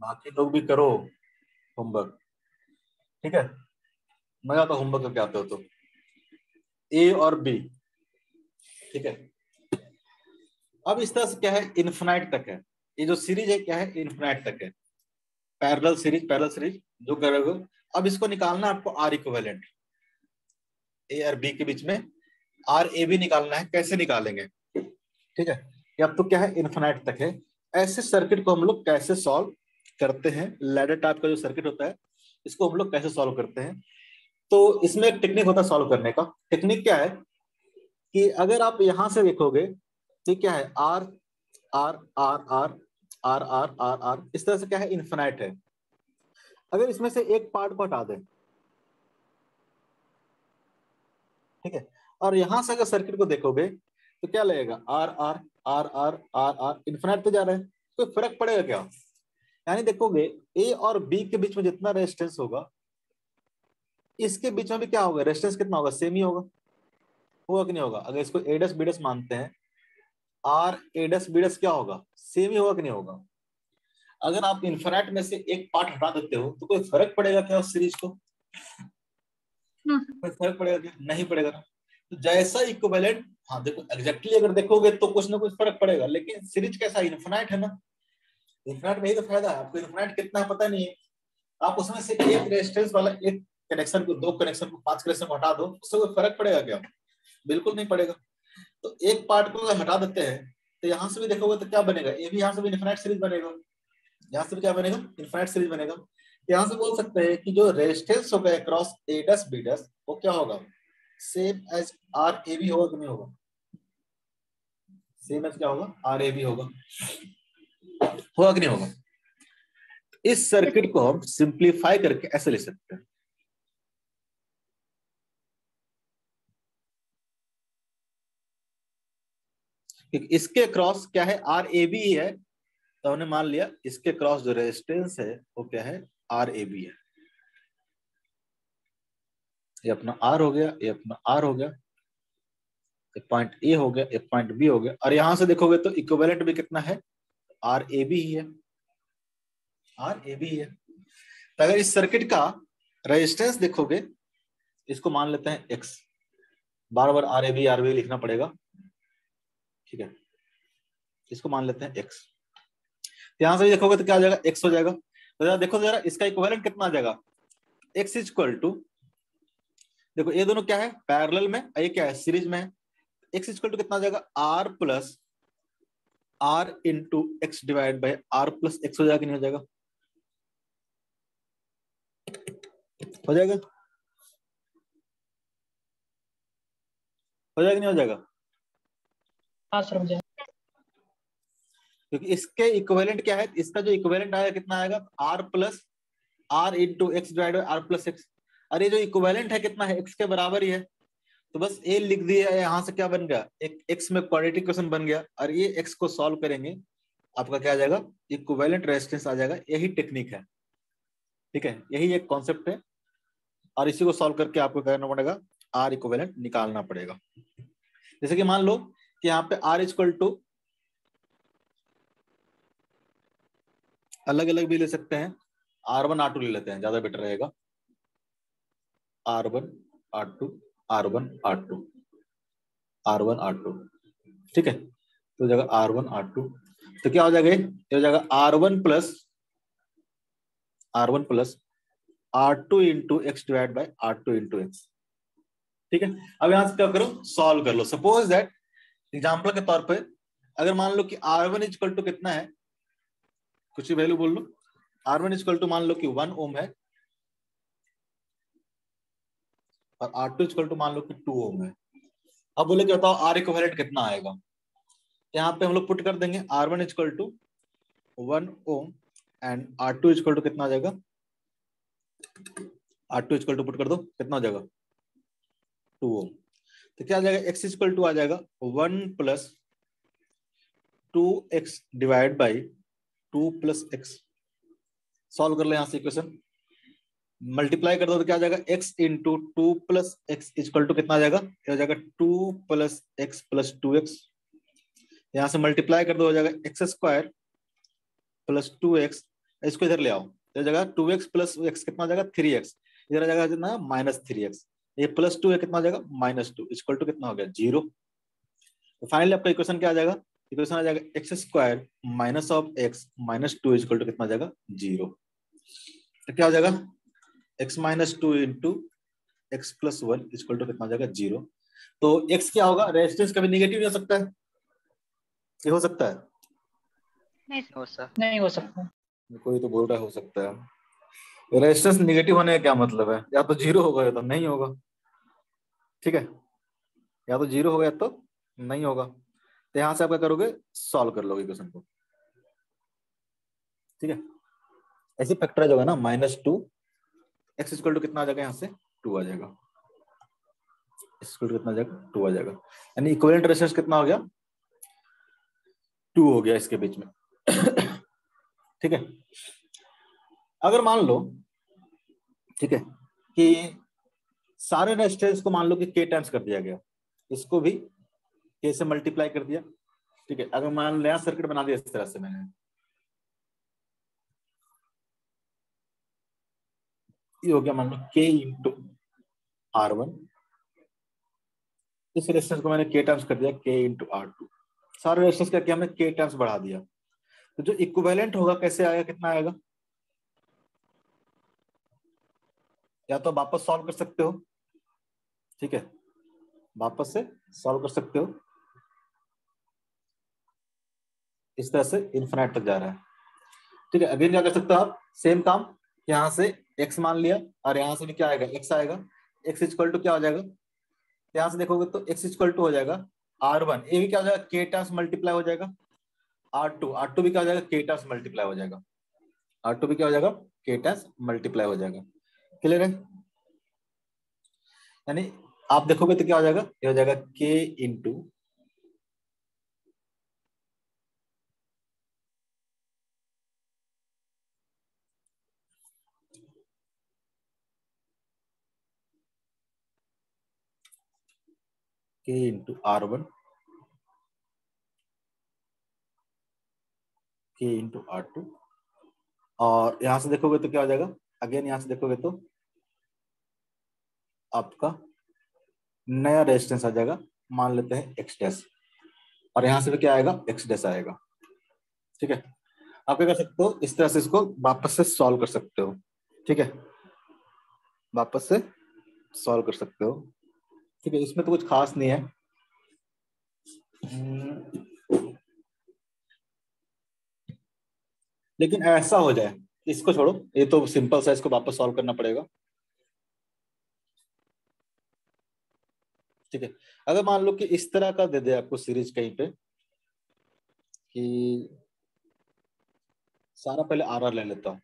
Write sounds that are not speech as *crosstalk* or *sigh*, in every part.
बाकी लोग भी करो होमवर्क ठीक है? मैं आता होमवर्क करके आते हो तो। ए और बी ठीक है? अब इस तरह से क्या है? इन्फिनाइट तक है। ये जो सीरीज़ है, क्या है? इन्फिनाइट तक है। पैरेलल सीरीज़ पैरेलल सीरीज़ जो करोगे अब इसको निकालना आपको आर इक्विवेलेंट ए और बी के बीच में आर ए भी निकालना है। कैसे निकालेंगे? ठीक है? अब तो क्या है? इन्फिनाइट तक है। ऐसे सर्किट को हम लोग कैसे सॉल्व करते हैं लैडर टाइप का जो सर्किट होता है इसको हम लोग कैसे सॉल्व करते हैं तो इसमें एक टेक्निक होता है सॉल्व करने का टेक्निक क्या है कि अगर आप यहाँ से देखोगे तो क्या है R R R R R R R R इस तरह से क्या है इन्फिनाइट है अगर इसमें से एक पार्ट को हटा दें ठीक है और यहाँ से अगर सर्किट को देखोगे तो क्या लगेगा R R R R R R infinite पे जा रहा है कोई फ़र्क पड़ेगा क्या यानी देखोगे ए और बी के बीच में जितना रेजिस्टेंस होगा इसके बीच में भी क्या होगा? रेजिस्टेंस कितना होगा? सेम ही होगा। होगा कि नहीं होगा? अगर इसको एडस बीडस मानते हैं आर एडस बीडस क्या होगा? सेम ही होगा कि नहीं होगा? अगर आप इन्फिनाइट में से एक पार्ट हटा देते हो तो कोई फ़र्क पड़ेगा क्या उस सीरीज़ को? कोई फ़र्क पड़ेगा क्या? नहीं पड़ेगा तो जैसा इक्विवेलेंट हाँ देखो एग्जैक्टली अगर देखोगे तो कुछ ना कुछ फ़र्क पड़ेगा लेकिन सीरीज़ कैसा इन्फिनाइट है ना इन्फिनाइट में ही तो फ़ायदा है। आपको इन्फिनाइट कितना पता नहीं है। आप उसमें से एक रेजिस्टेंस वाला एक कनेक्शन को, दो कनेक्शन को, पाँच कनेक्शन को हटा दो, उससे कोई फ़र्क पड़ेगा क्या? बिल्कुल नहीं पड़ेगा। तो एक पार्ट को हटा देते हैं तो यहाँ से भी देखोगे तो क्या बनेगा? ये भी यहाँ से भी इन्फिनाइट सीरीज़ बनेगा। यहाँ से भी क्या बनेगा? इन्फिनाइट सीरीज़ बनेगा। यहाँ से बोल सकते हैं कि जो रेजिस्टेंस होगा अक्रॉस एडस बीडस वो क्या होगा? Same as R A B होगा कि नहीं होगा? सेम एज क्या होगा? आर ए बी होगा। होगा कि नहीं होगा? इस सर्किट को हम सिंप्लीफाई करके ऐसे ले सकते हैं। इसके क्रॉस क्या है? आर ए बी है। तो हमने मान लिया, इसके क्रॉस जो रेजिस्टेंस है, वो क्या है? आर ए बी है। ये अपना आर हो गया, ये अपना आर हो गया। एक पॉइंट ए हो गया एक पॉइंट बी हो गया। और यहाँ से देखोगे तो इक्विवेलेंट भी कितना है? आर ए बी ही है। आर ए बी है तो अगर इस सर्किट का रेजिस्टेंस देखोगे, इसको मान लेते हैं X bar bar R A B R B लिखना पड़ेगा। ठीक है? इसको मान लेते हैं एक्स यहाँ से भी देखोगे तो क्या हो जाएगा? एक्स हो जाएगा। तो जरा देखो जरा, इसका इक्विवेलेंट कितना आ जाएगा? एक्स इज़ इक्वल टू देखो ये दोनों क्या है? पैरेलल में, ये क्या है? सीरीज़ में एक्स इक्वल टू कितना आ जाएगा? R plus R into X divide by R plus X हो जाएगा कि नहीं हो जाएगा? हो जाएगा? हो जाएगा नहीं हो जाएगा? हाँ सर मुझे क्योंकि इसके इक्विवेलेंट क्या है? इसका जो इक्विवेलेंट आएगा कितना आएगा? R plus R into X divide by R plus X और ये जो इक्विवेलेंट है कितना है? एक्स के बराबर ही है। तो बस ए लिख दिया यहाँ से क्या बन गया? एक एक्स में क्वाड्रेटिक क्वेश्चन बन गया और ये एक्स को सॉल्व करेंगे, आपका क्या आ जाएगा? इक्विवेलेंट रेजिस्टेंस आ जाएगा। यही टेक्निक है। ठीक है? यही एक कॉन्सेप्ट है। और इसी को सॉल्व करके आपको करना पड़ेगा? आर इक्विवेलेंट निकालना पड़ेगा। जैसे कि मान लो कि यहाँ पे आर इक्वल टू अलग अलग भी ले सकते हैं। आर वन आर टू ले लेते हैं, ज़्यादा बेटर रहेगा। R one R two R one R two R one R two ठीक है? तो जगह आर वन आर टू तो क्या हो जाएगा ये? हो जाएगा R one plus R one plus R two into X divide by R two into X ठीक है? अब यहाँ से क्या करो? सॉल्व कर लो. सपोज़ दैट एग्ज़ाम्पल के तौर पर अगर मान लो कि आर वन इजकल टू कितना है? कुछ ही वैल्यू बोल लो. आर वन इजकल टू मान लो कि वन ओम है. और आर टू इजकल टू मान लो कि टू ओम है। अब बोले क्या बताओ आर इक्विवेलेंट कितना आएगा? यहाँ पे हम लोग पुट कर देंगे R one equal to one ohm and R two equal two कितना आ जाएगा? R two equal two put कर दो, कितना हो जाएगा? टू ओम तो क्या आ जाएगा? एक्स इजकल टू आ जाएगा one plus two X divide by two plus X solve कर ले यहाँ से इक्वेशन मल्टीप्लाई कर दो तो क्या आ जाएगा? X into two plus X equal to कितना आ जाएगा? क्या हो जाएगा two plus X plus two X यहाँ से मल्टीप्लाई कर दो, हो जाएगा X square plus two X इसको इधर ले आओ। तो जगह टू एक्स प्लस एक्स कितना हो जाएगा? थ्री एक्स इधर आ जाएगा कितना? माइनस थ्री एक्स ये प्लस टू है कितना हो जाएगा? माइनस टू इक्वल टू कितना हो गया? ज़ीरो तो फाइनली आपका इक्वेशन क्या आ जाएगा? इक्वेशन आ जाएगा X square minus of X minus two equal to कितना आ जाएगा? ज़ीरो तो क्या हो जाएगा? X minus two into X plus one equal to कितना हो जाएगा? ज़ीरो तो एक्स क्या होगा? रेजिस्टेंस कभी निगेटिव नहीं हो सकता है? ये हो सकता है? नहीं हो सकता। नहीं हो सकता। कोई तो बोल रहा हो सकता है। रेजिस्टेंस निगेटिव होने का क्या मतलब है? या तो ज़ीरो होगा या तो नहीं होगा। ठीक है? या तो ज़ीरो होगा या तो नहीं होगा। तो यहाँ से आप क्या करोगे? सॉल्व कर लोगे क्वेश्चन को। ठीक है? ऐसे फैक्टराइज होगा ना? Minus two X equal to कितना आ जाएगा यहाँ से? टू आ जाएगा। कितना आ जाएगा? टू आ जाएगा। यानी कितना हो गया? टू हो गया इसके बीच में। *coughs* ठीक है? अगर मान लो, ठीक है, कि सारे रेजिस्टेंस को मान लो कि के टाइम्स कर दिया गया। इसको भी के से मल्टीप्लाई कर दिया। ठीक है? अगर मान लो नया सर्किट बना दिया इस तरह से मैंने। हो गया मान लो के इंटू आर वन इस रेजिस्टेंस को मैंने के टाइम्स कर दिया के इंटू आर टू सारे रेजिस्टेंस का हमने के टाइम्स बढ़ा दिया। तो जो इक्विवेलेंट होगा, कैसे आएगा, कितना आएगा? या तो वापस सॉल्व कर सकते हो। ठीक है? वापस से सॉल्व कर सकते हो। इस तरह से इन्फिनाइट तक जा रहा है। ठीक है? अगेन क्या कर सकते हो आप? सेम काम यहाँ से x मान लिया और यहाँ से भी क्या आएगा? X आएगा। X इक्वल टू क्या हो जाएगा? यहाँ से देखोगे तो x इक्वल टू हो जाएगा आर वन ये भी क्या हो जाएगा? के टाइम्स मल्टीप्लाई हो जाएगा। आर टू आर टू भी क्या हो जाएगा? के टाइम्स मल्टीप्लाई हो जाएगा। आर टू भी क्या हो जाएगा? के टाइम्स मल्टीप्लाई हो जाएगा। क्लियर है? यानी आप देखोगे तो क्या हो जाएगा? ये हो जाएगा K into R one K into R two और यहाँ से देखोगे तो क्या हो जाएगा? अगेन यहाँ से देखोगे तो आपका नया रेजिस्टेंस आ जाएगा। मान लेते हैं एक्स डैश और यहाँ से भी क्या आएगा? एक्स डैश आएगा। ठीक है? आप क्या कर सकते हो? इस तरह से इसको वापस से सॉल्व कर सकते हो। ठीक है? वापस से सॉल्व कर सकते हो। ठीक है, इसमें तो कुछ खास नहीं है। लेकिन ऐसा हो जाए, इसको छोड़ो, ये तो सिंपल सा इसको वापस सॉल्व करना पड़ेगा। ठीक है, अगर मान लो कि इस तरह का दे दे आपको सीरीज़ कहीं पे, कि सारा पहले आर आर ले लेता हूँ।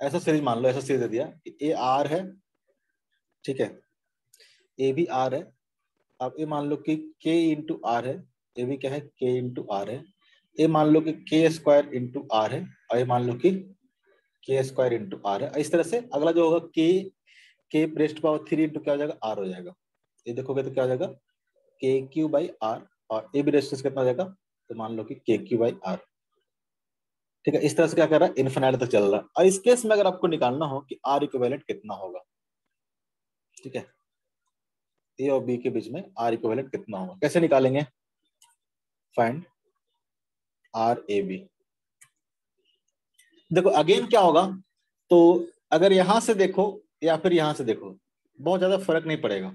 ऐसा सीरीज़ मान लो, ऐसा सीरीज़ दे दिया कि ए आर है ठीक है? ए भी आर है। अब ये मान लो कि के इंटू आर है। ये भी क्या है? के इंटू आर है। ये मान लो कि के स्क्वायर इंटू आर है। और ये मान लो कि के स्क्वायर इंटू आर है। इस तरह से अगला जो होगा के के प्रेस्ट पावर थ्री इंटू क्या हो जाएगा? आर हो जाएगा। ये देखोगे तो क्या हो जाएगा? के क्यू बाई आर और ए भी रेजिस्टेंस कितना हो जाएगा? तो मान लो कि के क्यू बाई आर ठीक है? इस तरह से क्या कर रहा है? इन्फिनाइट तक चल रहा है। और इस केस में अगर आपको निकालना हो कि आर इक्विवेलेंट कितना होगा? ठीक है? ए और बी के बीच में आर इक्विवेलेंट कितना होगा? कैसे निकालेंगे? फाइंड आर ए बी देखो अगेन क्या होगा? तो अगर यहाँ से देखो या फिर यहाँ से देखो, बहुत ज़्यादा फ़र्क नहीं पड़ेगा।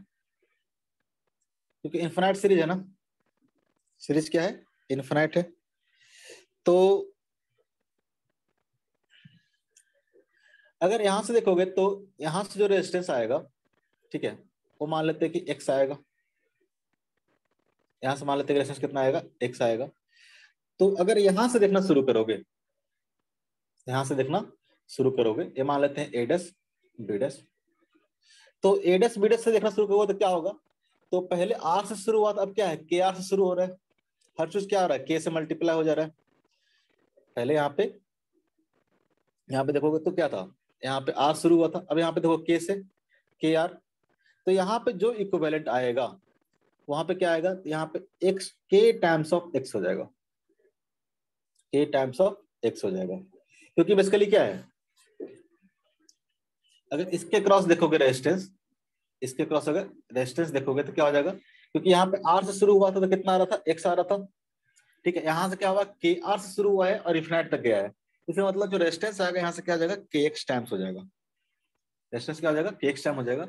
क्योंकि इन्फिनाइट सीरीज़ है ना? सीरीज़ क्या है? इन्फिनाइट है। तो अगर यहाँ से देखोगे तो यहाँ से जो रेजिस्टेंस आएगा ठीक है? वो मान लेते हैं कि एक्स आएगा। यहाँ से मान लेते हैं रेजिस्टेंस कितना आएगा? एक्स आएगा। तो अगर यहाँ से देखना शुरू करोगे, यहाँ से देखना शुरू करोगे, ये मान लेते हैं एडस बीडस तो एडस बीडस से देखना शुरू करोगे तो क्या होगा? तो पहले आर से शुरू हुआ था अब क्या है? के आर से शुरू हो रहा है। हर चीज़ क्या हो रहा है? के से मल्टीप्लाई हो जा रहा है। पहले यहाँ पे यहाँ पे देखोगे तो क्या था? यहाँ पे आर शुरू हुआ था। अब यहाँ पे देखो के से के आर तो यहाँ पे जो इक्विवेलेंट आएगा, वहाँ पे क्या आएगा? यहाँ पे एक्स के टाइम्स ऑफ़ एक्स हो जाएगा। के टाइम्स ऑफ़ एक्स हो जाएगा। क्योंकि बेसिकली क्या है? अगर इसके क्रॉस देखोगे रेजिस्टेंस इसके क्रॉस अगर रेजिस्टेंस देखोगे तो क्या हो जाएगा? क्योंकि यहाँ पे आर से शुरू हुआ था तो कितना आ रहा था? एक्स आ रहा था। ठीक है, यहाँ से क्या हुआ? के आर से शुरू हुआ है और इफिनाइट तक गया है। इसका मतलब जो रेजिस्टेंस आएगा, यहाँ से क्या हो जाएगा? के एक्स टाइम्स हो जाएगा। रेजिस्टेंस क्या हो जाएगा? के टाइम हो जाएगा।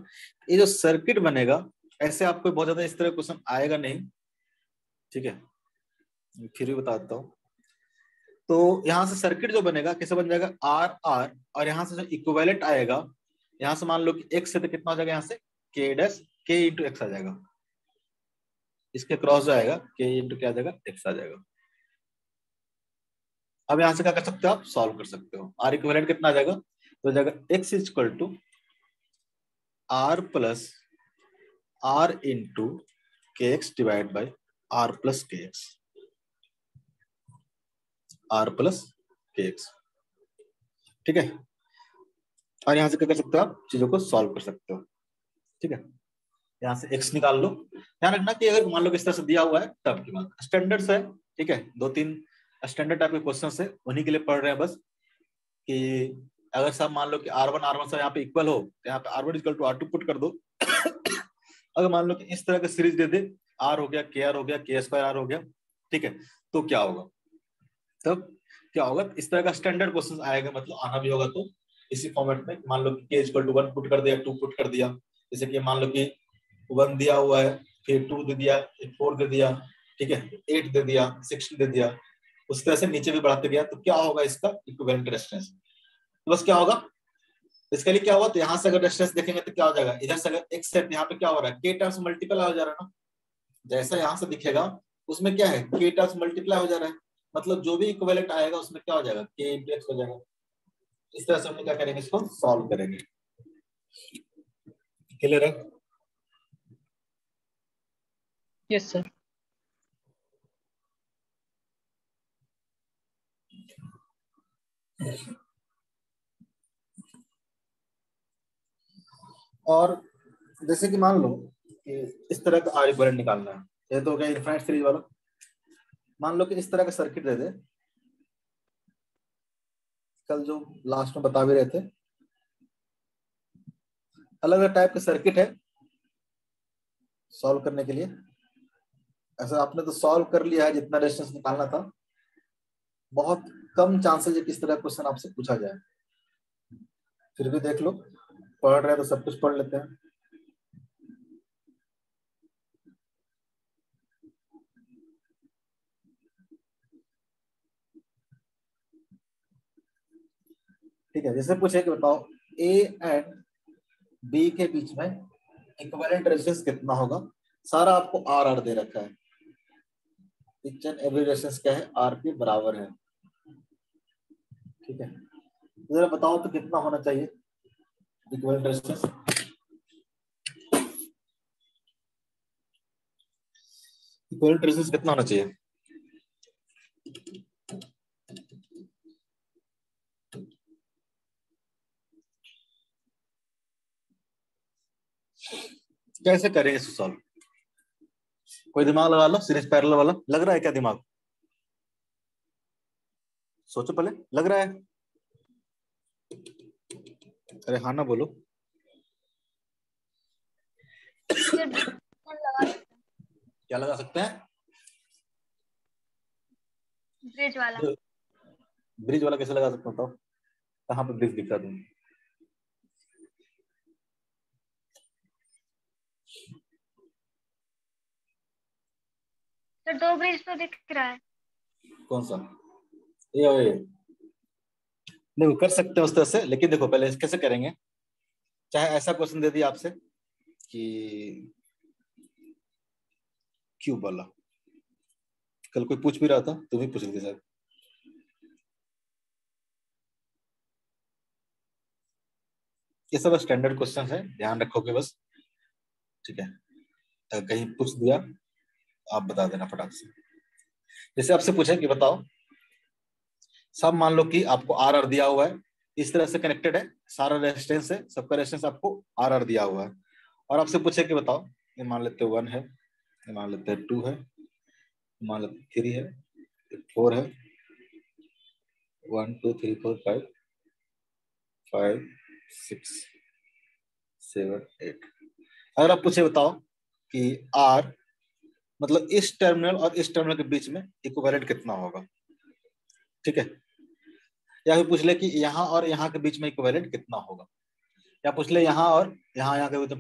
ये जो सर्किट बनेगा, ऐसे आपको बहुत ज़्यादा इस तरह क्वेश्चन आएगा नहीं। ठीक है? फिर भी बता देता हूँ। तो यहाँ से सर्किट जो बनेगा, कैसे बन जाएगा? आर आर और यहाँ से जो इक्वेलेंट आएगा, यहाँ से मान लो कि एक्स से तो कितना हो जाएगा यहाँ से? के डैश के इंटू एक्स आ जाएगा। इसके क्रॉस जो आएगा के इंटू क्या जाएगा? एक्स आ जाएगा। अब यहाँ से क्या कर सकते हो आप? सॉल्व कर सकते हो। आर इक्वेलेंट कितना आ जाएगा? तो जाएगा X is equal to R plus R into K X divide by R plus K X R plus K X ठीक है? और यहाँ से क्या कर सकते हो आप? चीज़ों को सॉल्व कर सकते हो। ठीक है? यहाँ से एक्स निकाल लो। ध्यान रखना कि अगर मान लो किस तरह से दिया हुआ है, तब की बात। स्टैंडर्ड है, ठीक है? दो तीन स्टैंडर्ड टाइप के क्वेश्चन है, उन्हीं के लिए पढ़ रहे हैं बस कि अगर सब मान लो कि आर वन आर वन सब यहाँ पे इक्वल हो तो यहाँ पे R one equal to R two put कर दो। अगर मान लो कि इस तरह का सीरीज़ दे दे आर हो गया के आर हो गया के स्क्वायर आर हो गया, ठीक है तो क्या होगा? तब क्या होगा? इस तरह का स्टैंडर्ड क्वेश्चन आएगा मतलब आना भी होगा तो। इसी फॉर्मेट में मान लो कि के इक्वल टू वन पुट कर दिया टू पुट कर दिया। जैसे कि मान लो कि वन दिया हुआ है, फिर टू दे दिया, फोर दे दिया, ठीक है एट दे दिया सिक्सटीन दे दिया। उस तरह से नीचे भी बढ़ाते गया तो क्या होगा इसका? इक्विवेलेंट रेजिस्टेंस तो बस क्या होगा? इसके लिए क्या हुआ तो यहाँ से अगर रेजिस्टेंस देखेंगे तो क्या हो जाएगा? इधर से अगर एक्स सेट यहाँ पे क्या हो रहा है? के टर्म्स मल्टीपल हो जा रहा है ना? जैसा यहाँ से दिखेगा, उसमें क्या है? के टर्म्स मल्टीप्लाई हो जा रहा है। मतलब जो भी इक्विवेलेंट आएगा, उसमें क्या हो जाएगा? के इंटू हो जाएगा। इस तरह से हम क्या करेंगे इसको? सॉल्व करेंगे। क्लियर है? यस सर और जैसे कि मान लो कि इस तरह का आर इक्विवेलेंट निकालना है। ये तो हो गया सीरीज़ वाला। मान लो कि इस तरह का सर्किट दे दे। कल जो लास्ट में बता भी रहे थे। अलग अलग टाइप के सर्किट है सॉल्व करने के लिए। ऐसा आपने तो सॉल्व कर लिया है जितना रेजिस्टेंस निकालना था। बहुत कम चांसेस है किस तरह क्वेश्चन आपसे पूछा जाए। फिर भी देख लो। पढ़ रहे हैं तो सब कुछ पढ़ लेते हैं। ठीक है, जैसे पूछे कि बताओ ए एंड बी के बीच में इक्विवेलेंट रेजिस्टेंस कितना होगा? सारा आपको आर आर दे रखा है। एंड एवरी रेजिस्टेंस क्या है? आर के बराबर है। ठीक है, जरा बताओ तो कितना होना चाहिए? इक्विवेलेंट रेजिस्टेंस इक्विवेलेंट रेजिस्टेंस कितना होना चाहिए? कैसे करेंगे इसको सॉल्व कोई दिमाग लगा लो सीरीज़ पैरेलल वाला। लग रहा है क्या दिमाग? सोचो पहले, लग रहा है? अरे हाँ ना बोलो। क्या लगा सकते हैं? ब्रिज वाला। ब्रिज वाला कैसे लगा सकता हूँ? कहाँ पे ब्रिज दिखा दूँ तो दो ब्रिज तो दिख रहा है। कौन सा? ये और ये। देखो कर सकते हैं उस तरह से, लेकिन देखो, पहले कैसे करेंगे? चाहे ऐसा क्वेश्चन दे दिया आपसे कि क्यों बोला? कल कोई पूछ भी रहा था तुम ही पूछ थे सर ये सब स्टैंडर्ड क्वेश्चन है, ध्यान रखोगे बस। ठीक है? अगर कहीं पूछ दिया, आप बता देना फटाक से। जैसे आपसे पूछे कि बताओ सब मान लो कि आपको आर आर दिया हुआ है। इस तरह से कनेक्टेड है, सारा रेजिस्टेंस है, सबका रेजिस्टेंस आपको आर आर दिया हुआ है। और आपसे पूछे कि बताओ, ये मान लेते वन है, ये मान लेते हैं टू है मान लेते थ्री है फोर है। One two three four five five six seven eight अगर आप पूछे बताओ कि आर मतलब इस टर्मिनल और इस टर्मिनल के बीच में इक्विवेलेंट कितना होगा? ठीक है? या फिर पूछ ले कि यहाँ और यहाँ के बीच में इक्वेलेंट कितना होगा? या पूछ ले यहाँ और यहाँ यहाँ के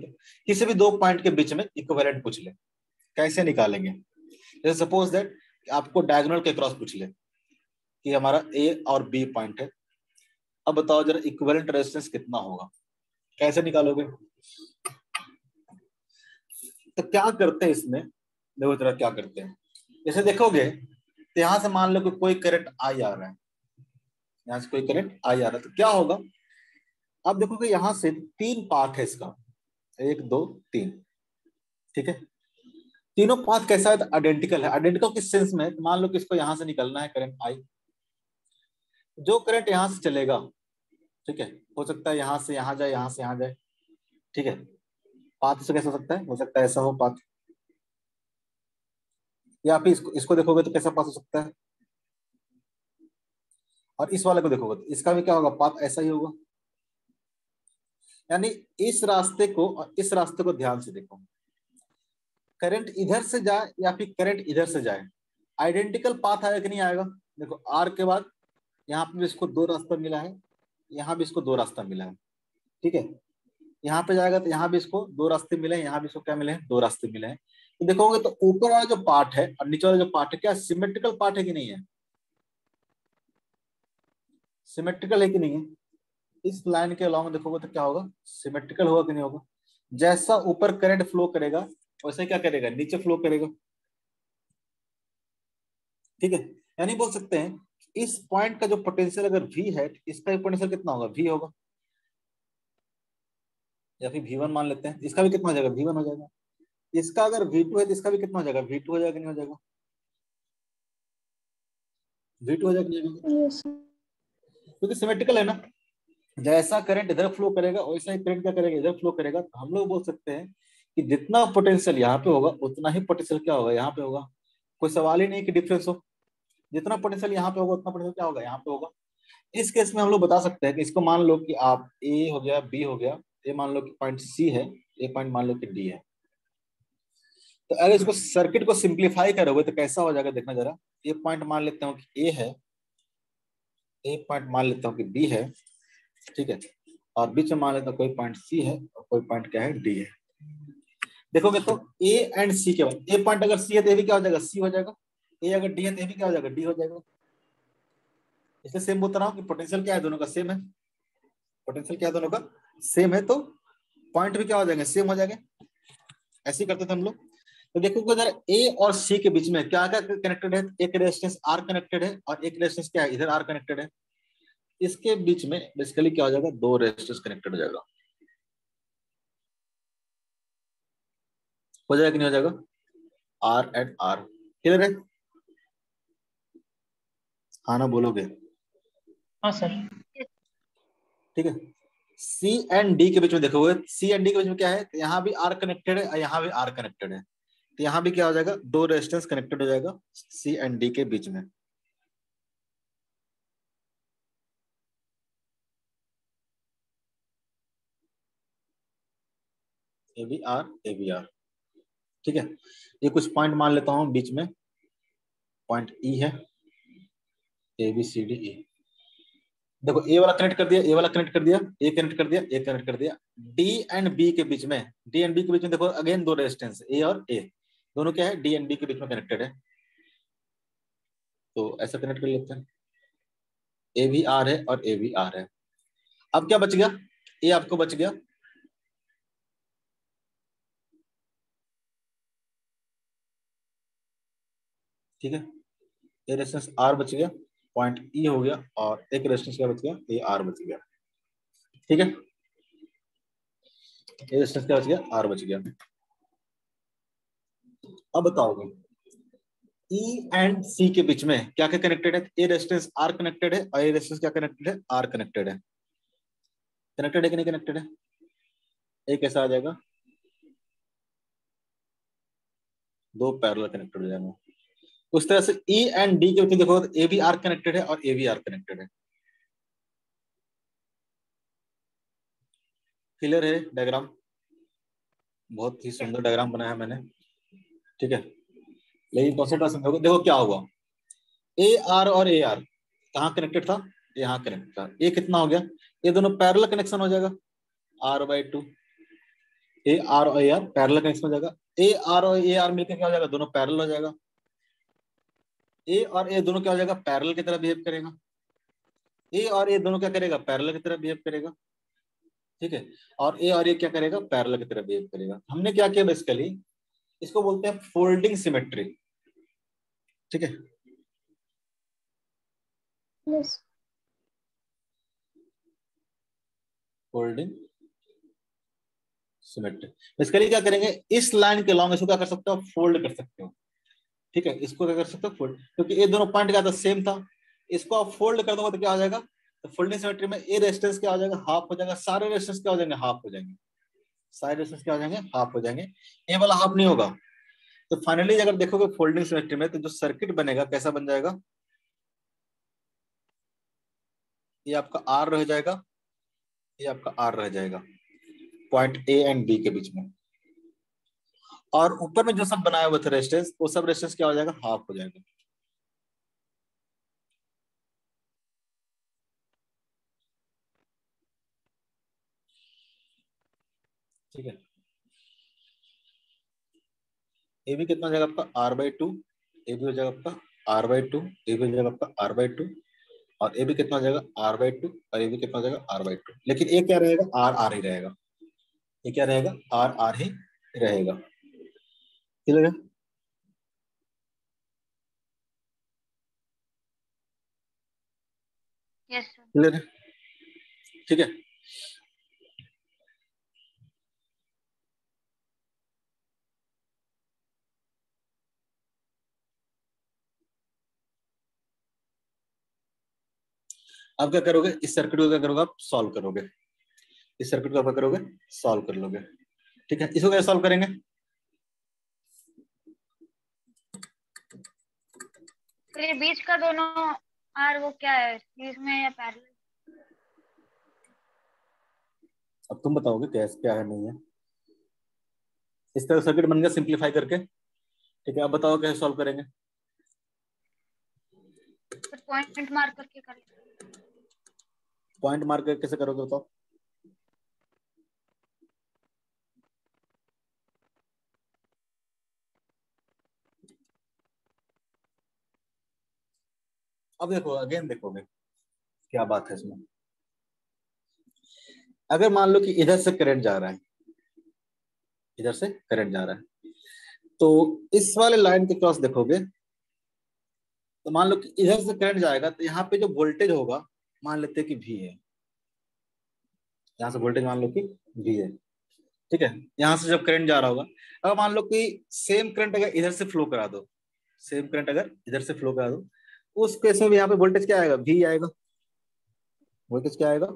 किसी भी दो पॉइंट के बीच में इक्वेलेंट पूछ ले। कैसे निकालेंगे? जैसे सपोज़ दैट आपको डायगोनल के क्रॉस पूछ ले कि हमारा ए और बी पॉइंट है। अब बताओ जरा इक्विवेलेंट रेजिस्टेंस कितना होगा? कैसे निकालोगे? तो क्या करते हैं इसमें? देखो जरा क्या करते हैं। जैसे देखोगे तो यहाँ से मान लो कि कोई करंट आई आ रहा है। यहाँ से कोई करंट आ रहा है। तो क्या होगा? अब देखोगे यहाँ से तीन पार्ट है इसका। एक, दो, तीन। ठीक है? तीनों पाथ कैसा है? आइडेंटिकल है। आइडेंटिकल किस सेंस में? मान लो कि इसको यहाँ से निकलना है करंट आई जो करंट यहाँ से चलेगा, ठीक है? हो सकता है यहाँ से यहाँ जाए, यहाँ से यहाँ जाए। ठीक है? पाथ से कैसा हो सकता है? हो सकता है ऐसा हो पाथ या फिर इसको इसको देखोगे तो कैसा पाथ हो सकता है? और इस वाले को देखोगे तो इसका भी क्या होगा? पाथ ऐसा ही होगा। यानी इस रास्ते को और इस रास्ते को ध्यान से देखो। करंट इधर से जाए या फिर करंट इधर से जाए? आइडेंटिकल पाथ आएगा कि नहीं आएगा? देखो आर के बाद यहाँ पे भी इसको दो रास्ता मिला है, यहाँ भी इसको दो रास्ता मिला है। ठीक है? यहाँ पे जाएगा तो यहाँ भी इसको दो रास्ते मिले हैं, यहाँ भी इसको क्या मिले हैं? दो रास्ते मिले हैं। तो देखोगे तो ऊपर वाला जो पार्ट है और नीचे वाला जो पार्ट है, क्या सिमेट्रिकल पार्ट है कि नहीं है? सिमेट्रिकल है कि नहीं है? इस लाइन के अलावा देखोगे तो क्या होगा? सिमेट्रिकल होगा कि नहीं होगा? जैसा ऊपर करंट फ्लो करेगा, वैसे क्या करेगा? नीचे फ्लो करेगा। ठीक है? यानी बोल सकते हैं, इस पॉइंट का जो पोटेंशियल अगर वी है इसका भी पोटेंशियल कितना होगा? वी होगा। या फिर वी वन मान लेते हैं, इसका भी कितना हो जाएगा? वी वन हो जाएगा। इसका अगर वी टू है तो इसका भी कितना हो जाएगा? वी टू हो जाएगा नहीं हो जाएगा? वी टू हो जाएगा नहीं क्योंकि सिमेट्रिकल है ना। जैसा करंट इधर फ्लो करेगा, वैसा ही करंट क्या करेगा, इधर फ्लो करेगा तो हम लोग बोल सकते हैं कि जितना पोटेंशियल यहाँ पे होगा, उतना ही पोटेंशियल क्या होगा? यहाँ पे होगा। कोई सवाल ही नहीं कि डिफरेंस हो। जितना पोटेंशियल यहाँ पे होगा, उतना पोटेंशियल क्या होगा? यहाँ पे होगा। इस केस में हम लोग बता सकते हैं कि इसको मान लो कि आप ए हो गया बी हो गया ए मान लो कि पॉइंट सी है ए पॉइंट मान लो कि डी है। तो अगर इसको सर्किट को सिंप्लीफाई करोगे तो कैसा हो जाएगा? देखना जरा। ए पॉइंट मान लेते हो कि ए है। ए पॉइंट मान लेता हूँ कि बी है, ठीक है? और बीच में मान लेता हूँ कोई पॉइंट सी है और कोई पॉइंट क्या है डी है। देखोगे तो ए एंड सी के बाद ए पॉइंट अगर सी है तो भी क्या हो जाएगा? सी हो जाएगा। ए अगर डी है तो भी क्या हो जाएगा? डी हो जाएगा। इसलिए सेम बोलता रहा हूँ कि पोटेंशियल क्या है? दोनों का सेम है। पोटेंशियल क्या है? दोनों का सेम है। तो पॉइंट भी क्या हो जाएँगे? सेम हो जाएँगे। ऐसे करते थे हम लोग। तो देखो इधर ए और सी के बीच में क्या क्या कनेक्टेड है? एक रेजिस्टेंस आर कनेक्टेड है और एक रेजिस्टेंस क्या है? इधर आर कनेक्टेड है। इसके बीच में बेसिकली क्या हो जाएगा? दो रेजिस्टेंस कनेक्टेड हो जाएगा। हो जाएगा कि नहीं हो जाएगा? आर एंड आर क्लियर है? हाँ ना बोलोगे? हाँ सर। ठीक है। सी एंड डी के बीच में देखोगे। सी एंड डी के बीच में क्या है? यहाँ भी आर कनेक्टेड है यहाँ भी आर कनेक्टेड है। तो यहाँ भी क्या हो जाएगा? दो रेजिस्टेंस कनेक्टेड हो जाएगा सी एंड डी के बीच में। A B R A B R ठीक है? ये कुछ पॉइंट मान लेता हूँ बीच में। पॉइंट ई e है। A B C D E देखो ए वाला कनेक्ट कर दिया ए वाला कनेक्ट कर दिया ए कनेक्ट कर दिया ए कनेक्ट कर दिया। डी एंड बी के बीच में डी एंड बी के बीच में देखो अगेन दो रेजिस्टेंस ए और ए दोनों क्या है? डी एंड बी के बीच में कनेक्टेड है। तो ऐसा कनेक्ट कर लेते हैं। ए भी आर है और ए भी आर है। अब क्या बच गया? ए आपको बच गया। ठीक है? ए रेजिस्टेंस आर बच गया। पॉइंट ई e हो गया और एक रेजिस्टेंस क्या बच गया? ए आर बच गया। ठीक है? ए रेजिस्टेंस क्या बच गया? आर बच गया। अब बताओगे ई एंड सी के बीच में क्या क्या कनेक्टेड है? ए रेजिस्टेंस आर कनेक्टेड है और ए रेजिस्टेंस क्या कनेक्टेड है? आर कनेक्टेड है। कनेक्टेड है कि नहीं कनेक्टेड है? ए कैसा आ जाएगा। दो पैरल कनेक्टेड हो जाएँगे। उस तरह से ई एंड डी के बीच में देखो ए भी आर कनेक्टेड है और ए भी आर कनेक्टेड है। क्लियर है डायग्राम बहुत ही सुंदर डायग्राम बनाया मैंने। ठीक है? लेकिन कॉन्सेप्ट समझोगे? देखो क्या हुआ। ए आर और ए आर कहाँ कनेक्टेड था? यहाँ कनेक्ट था। ये कितना हो गया? ये दोनों पैरल कनेक्शन हो जाएगा। R by two A R और ए आर पैरल कनेक्शन हो जाएगा। ए आर और ए आर मिलकर क्या हो जाएगा? दोनों पैरल हो जाएगा। ए और ए दोनों क्या हो जाएगा? पैरल की तरह बिहेव करेगा। ए और ए दोनों क्या करेगा? पैरल की तरह बिहेव करेगा। ठीक है? और ए और ए क्या करेगा? पैरल की तरह बिहेव करेगा। हमने क्या किया बेसिकली इसको बोलते हैं फोल्डिंग सिमेट्री। ठीक है? Yes. फोल्डिंग सिमेट्री बेसिकली क्या करेंगे? इस लाइन के लॉन्ग इसको क्या कर सकते हो? फोल्ड कर सकते हो। ठीक है? इसको क्या कर सकते हो? फोल्ड क्योंकि ये दोनों पॉइंट क्या था? सेम था। इसको आप फोल्ड कर दोगे तो क्या हो जाएगा? तो फोल्डिंग सिमेट्री में ए रेस्टेंस क्या हो जाएगा? हाफ़ हो जाएगा। सारे रेस्टेंस क्या हो जाएँगे? हाफ़ हो जाएँगे। सारे रेजिस्टेंस क्या हो जाएँगे? हाफ़ हो जाएँगे। ए वाला हाफ़ नहीं होगा। तो फाइनली अगर देखोगे फोल्डिंग सिमेट्री में तो जो सर्किट बनेगा, कैसा बन जाएगा? ये आपका आर रह जाएगा। ये आपका आर रह जाएगा। पॉइंट ए एंड बी के बीच में। और ऊपर में जो सब बनाया हुआ था रेजिस्टेंस वो सब रेजिस्टेंस क्या हो जाएगा? हाफ़ हो जाएगा। ठीक है। ए भी कितना हो जाएगा आपका? आर बाई टू ए भी हो जाएगा आपका आर बाई टू ए भी हो जाएगा आपका आर बाई टू और ए भी कितना जाएगा? आर बाई टू और ए भी कितना जाएगा? आर बाई टू लेकिन ए क्या रहेगा? आर आर ही रहेगा। ये क्या रहेगा? आर आर ही रहेगा। क्लियर है। क्लियर है? ठीक है। अब क्या करोगे? इस सर्किट को क्या करोगे आप? सॉल्व करोगे। इस सर्किट को आप क्या करोगे? सॉल्व कर लोगे। ठीक है? इसको कैसे सॉल्व करेंगे? बीच का दोनों आर वो क्या है? सीरीज़ में या पैरेलल अब तुम बताओगे कैसे क्या है नहीं है। इस तरह सर्किट बन गया सिंप्लीफाई करके। ठीक है अब बताओ कैसे सॉल्व करेंगे? पॉइंट मार्क करके करेंगे। पॉइंट मार्क कैसे करोगे बताओ? अब देखो अगेन देखोगे क्या बात है इसमें। अगर मान लो कि इधर से करंट जा रहा है, इधर से करंट जा रहा है तो इस वाले लाइन के क्रॉस देखोगे तो मान लो कि इधर से करंट जाएगा तो यहाँ पे जो वोल्टेज होगा मान लेते हैं कि भी है। यहाँ से वोल्टेज मान लो कि भी है। ठीक है? यहाँ से जब करंट जा रहा होगा अगर मान लो कि सेम करंट अगर इधर से फ्लो करा दो सेम करंट अगर इधर से फ्लो करा दो, उस केस में भी यहाँ पे वोल्टेज क्या आएगा? भी आएगा। वोल्टेज क्या आएगा?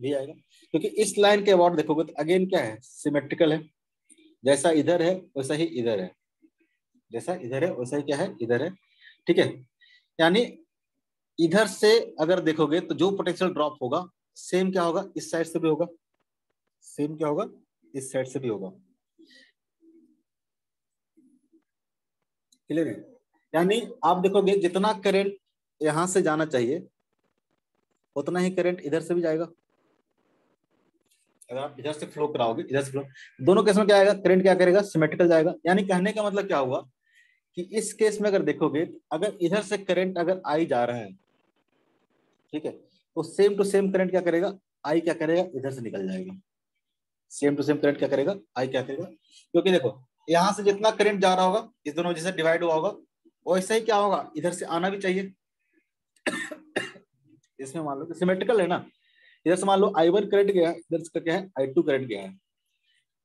भी आएगा। क्योंकि इस लाइन के अबाउट देखोगे तो अगेन क्या है? सिमेट्रिकल है। जैसा इधर है, वैसा ही इधर है। जैसा इधर है, वैसा ही क्या है? इधर है। ठीक है? यानी इधर से अगर देखोगे तो जो पोटेंशियल ड्रॉप होगा सेम क्या होगा? इस साइड से भी होगा। सेम क्या होगा? इस साइड से भी होगा। क्लियर है? यानी आप देखोगे, जितना करंट यहाँ से जाना चाहिए, उतना ही करंट इधर से भी जाएगा। अगर आप इधर से फ्लो कराओगे, इधर से फ्लो दोनों केस में क्या आएगा? करंट क्या करेगा? सिमेट्रिकल जाएगा। यानी कहने का मतलब क्या हुआ? कि इस केस में अगर देखोगे, अगर इधर से करंट अगर आई जा रहा है ठीक है? तो सेम टू सेम करंट क्या करेगा? आई क्या करेगा? इधर से निकल जाएगा। सेम टू सेम करंट क्या करेगा? आई क्या करेगा? क्योंकि देखो, यहाँ से जितना करंट जा रहा होगा, इस दोनों वजह से डिवाइड हुआ होगा, वैसा ही क्या होगा? इधर से आना भी चाहिए। इसमें मान लो सिमेट्रिकल है ना? इधर से मान लो आई वन करंट गया, इधर से क्या है? आई टू करंट गया है।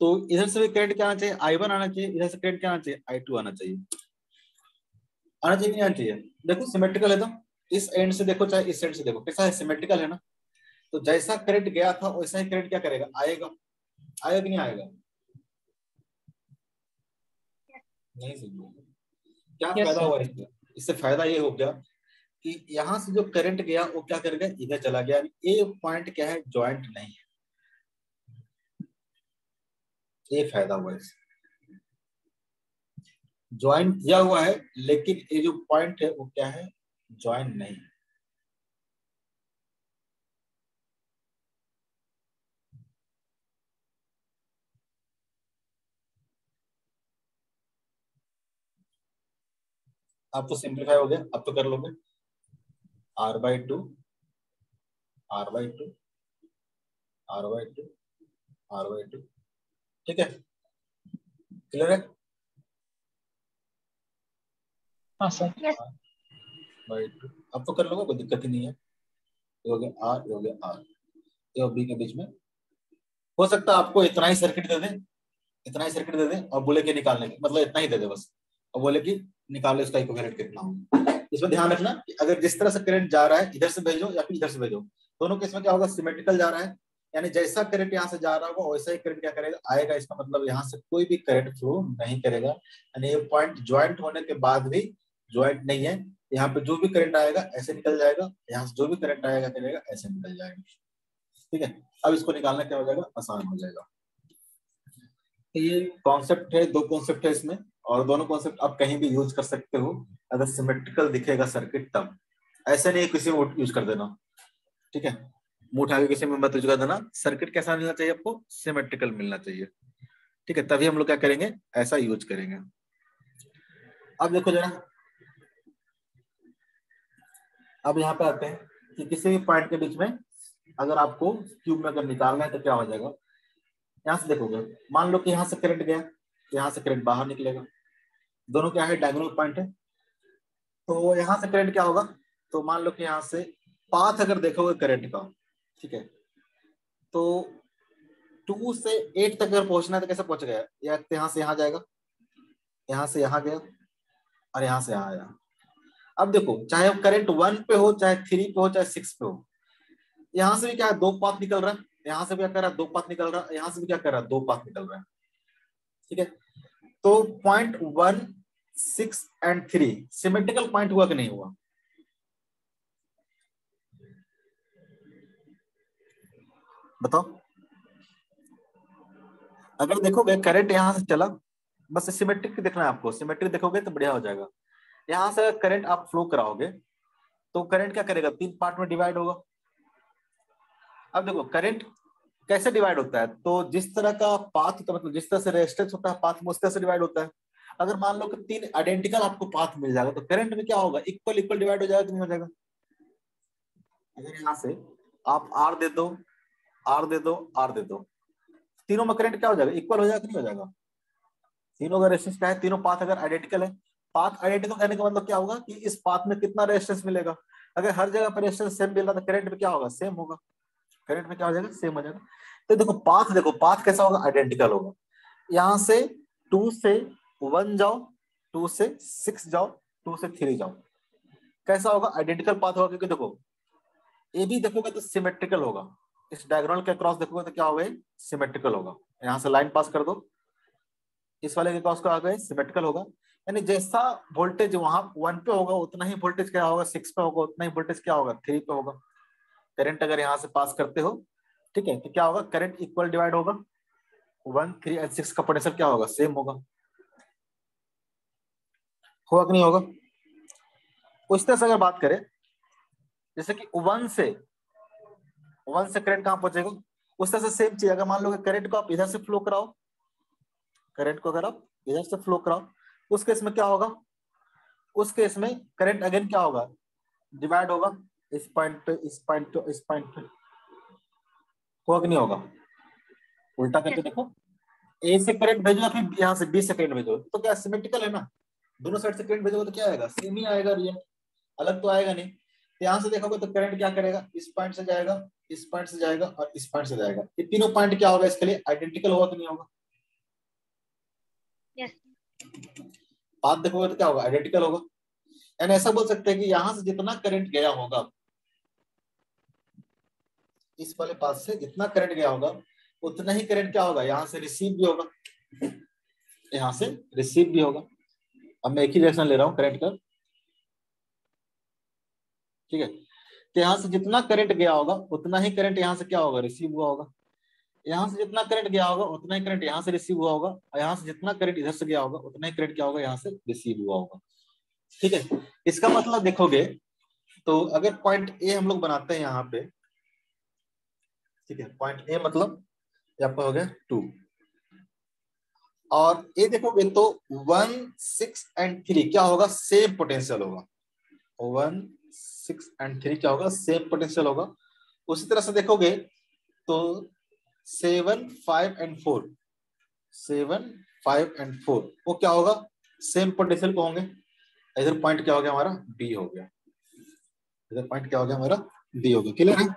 तो इधर से भी करंट क्या आना चाहिए? आई वन आना चाहिए। इधर से करंट क्या आना चाहिए? आई टू आना चाहिए। आना चाहिए नहीं आना चाहिए? देखो सिमेट्रिकल है तो। इस एंड से देखो चाहे इस एंड से देखो कैसा है सिमेट्रिकल है ना? तो जैसा करंट गया था वैसा ही करंट क्या करेगा? आएगा। आएगा कि नहीं आएगा? नहीं क्या Yes, फ़ायदा हुआ इसमें इससे फ़ायदा ये हो गया कि यहाँ से जो करंट गया वो क्या कर गया? इधर चला गया। ए पॉइंट क्या है? ज्वाइंट नहीं है। ये फ़ायदा हुआ इससे। ज्वाइंट किया हुआ है लेकिन ये जो पॉइंट है वो क्या है? ज्वाइंट नहीं। अब तो सिंप्लीफाई हो गया अब तो कर लोगे। R by two R by two R by two R by two ठीक है? क्लियर है? हाँ सर अब तो कर लोगे, कोई दिक्कत ही नहीं है। ये हो गया आर ये हो गया आर ए और बी के बीच में। हो सकता है आपको इतना ही सर्किट दे दे, इतना ही सर्किट दे दे और बोले कि निकालने की मतलब इतना ही दे दे बस। और बोले कि निकालो इसका इक्विवेलेंट कितना होगा। इसमें ध्यान रखना कि अगर जिस तरह से करंट जा रहा है, इधर से भेजो या फिर इधर से भेजो। दोनों केस में क्या होगा? सिमेट्रिकल जा रहा है। यानी जैसा करंट यहाँ से जा रहा होगा, वैसा ही करंट क्या करेगा? आएगा। इसका मतलब यहाँ से कोई भी करंट फ्लो नहीं करेगा। यानी ये पॉइंट ज्वाइंट होने के बाद भी ज्वाइंट नहीं है। यहाँ पे जो भी करंट आएगा, ऐसे निकल जाएगा। यहाँ से जो भी करंट आएगा, करेगा, ऐसे निकल जाएगा। ठीक है? अब इसको निकालना क्या हो जाएगा? आसान हो जाएगा। ये कॉन्सेप्ट है, दो कॉन्सेप्ट है इसमें, और दोनों कॉन्सेप्ट आप कहीं भी यूज़ कर सकते हो। अगर सिमेट्रिकल दिखेगा सर्किट तब। ऐसे नहीं किसी में यूज़ कर देना। ठीक है? मुँह उठा के किसी में मत यूज़ कर देना। सर्किट कैसा मिलना चाहिए आपको? सिमेट्रिकल मिलना चाहिए। ठीक है? तभी हम लोग क्या करेंगे? ऐसा यूज़ करेंगे। अब देखो जरा अब यहाँ पे आते हैं कि किसी भी पॉइंट के बीच में अगर आपको क्यूब में अगर निकालना है तो क्या हो जाएगा? यहाँ से देखोगे, मान लो कि यहाँ से करंट गया तो यहाँ से करंट बाहर निकलेगा। दोनों क्या है डायगोनल पॉइंट है। तो यहाँ से करंट क्या होगा? तो मान लो कि यहाँ से पाथ अगर देखोगे करंट का, ठीक है? तो टू से एट तक अगर पहुँचना है तो कैसे पहुँच गया? यहाँ से यहाँ जाएगा, यहाँ से यहाँ गया और यहाँ से यहाँ आया। अब देखो, चाहे करंट वन पे हो, चाहे थ्री पे हो, चाहे सिक्स पे हो, यहाँ से भी क्या है? दो पाथ निकल रहा है। यहाँ से भी क्या कर रहा है? दो पाथ निकल रहा है। यहाँ से भी क्या कर रहा है? दो पाथ निकल रहा है। ठीक है? तो point one six and three symmetrical point हुआ कि नहीं हुआ? बताओ। अगर देखोगे करंट यहाँ से चला, बस सिमेट्रिक देखना है आपको। सिमेट्रिक देखोगे तो बढ़िया हो जाएगा। यहाँ से करंट आप फ्लो कराओगे तो करंट क्या करेगा? तीन पार्ट में डिवाइड होगा। अब देखो करंट कैसे डिवाइड होता है? तो जिस तरह का पाथ होता मतलब जिस तरह से रेजिस्टेंस होता है पाथ में, उस तरह से डिवाइड होता है। अगर मान लो कि तीन आइडेंटिकल आपको पाथ मिल जाएगा तो करंट में क्या होगा? इक्वल इक्वल डिवाइड हो जाएगा नहीं हो जाएगा। अगर यहाँ से आप आर दे दो आर दे दो आर दे दो, तीनों में करंट क्या हो जाएगा? इक्वल हो जाएगा कि नहीं हो जाएगा? तीनों का रेजिस्टेंस क्या है? तीनों पाथ अगर आइडेंटिकल है पाथ आइडेंटिकल कहने का मतलब क्या होगा कि इस पाथ में कितना रेजिस्टेंस मिलेगा? अगर हर जगह पर रेजिस्टेंस सेम मिल रहा तो करंट में क्या होगा? सेम होगा। करंट में क्या हो जाएगा? सेम हो जाएगा। तो देखो पाथ देखो पाथ कैसा होगा? आइडेंटिकल होगा। यहाँ से टू से वन जाओ टू से सिक्स जाओ टू से थ्री जाओ। कैसा होगा? आइडेंटिकल पाथ होगा, क्योंकि देखो ए भी देखोगे तो सिमेट्रिकल होगा। इस डायग्राम के क्रॉस देखोगे तो क्या होगा? सिमेट्रिकल होगा। यहाँ से लाइन पास कर दो। इस वाले के क्रॉस का आगे सिमेट्रिकल होगा। यानी जैसा वोल्टेज वहाँ वन पे होगा, उतना ही वोल्टेज क्या होगा? सिक्स पे होगा, उतना ही वोल्टेज क्या होगा? थ्री पे होगा। करंट अगर यहाँ से पास करते हो, ठीक है तो क्या होगा? करंट इक्वल डिवाइड होगा। वन थ्री एंड सिक्स का पोटेंशियल क्या होगा? सेम होगा। होगा कि नहीं होगा? उस तरह से अगर बात करें, जैसे कि वन से वन से करंट कहाँ पहुंचेगा? उस तरह से सेम चीज़, अगर मान लो करंट को आप इधर से फ्लो कराओ करंट को अगर आप इधर से फ्लो कराओ उस केस में क्या होगा? उस केस में करंट अगेन क्या होगा? डिवाइड होगा। इस पॉइंट पे इस पॉइंट पे इस पॉइंट पे। होगा कि नहीं होगा? उल्टा करके देखो। ए से करंट भेजो फिर यहाँ से बी से करंट भेजो तो क्या सिमेट्रिकल है ना? दोनों साइड से करंट भेजोगे तो क्या आएगा? सेम ही आएगा रियल अलग तो आएगा नहीं। तो यहाँ से देखोगे तो करंट क्या करेगा? इस पॉइंट से जाएगा इस पॉइंट से जाएगा और इस पॉइंट से जाएगा। ये तीनों पॉइंट क्या होगा इसके लिए? आइडेंटिकल होगा कि नहीं होगा? पाथ देखोगे तो क्या होगा? आइडेंटिकल होगा। यानी ऐसा बोल सकते हैं कि यहाँ से जितना करंट गया होगा, इस वाले पाथ से जितना करंट गया होगा, उतना ही करंट क्या होगा? यहाँ से रिसीव भी होगा। यहाँ से रिसीव भी होगा। अब मैं एक ही डायरेक्शन ले रहा हूँ करंट का। ठीक है? तो यहाँ से जितना करंट गया होगा, उतना ही करंट यहाँ से क्या होगा? रिसीव हुआ होगा। यहाँ से जितना करंट गया होगा, उतना ही करंट यहाँ से रिसीव हुआ होगा, और यहाँ से जितना करंट इधर से गया होगा, उतना ही करंट क्या होगा, यहाँ से रिसीव हुआ होगा। ठीक है? इसका मतलब देखोगे तो अगर पॉइंट ए हम लोग बनाते हैं यहाँ पे, ठीक है? पॉइंट ए मतलब आपका हो गया टू और ये देखोगे तो वन सिक्स एंड थ्री क्या होगा? सेम पोटेंशियल होगा। वन सिक्स एंड थ्री क्या होगा? सेम पोटेंशियल होगा। उसी तरह से देखोगे तो seven five and four. Seven five and four. वो क्या होगा? सेम पोटेंशियल को होंगे। इधर पॉइंट क्या हो गया हमारा? बी हो गया। इधर पॉइंट क्या हो गया हमारा? बी हो गया। क्लियर है?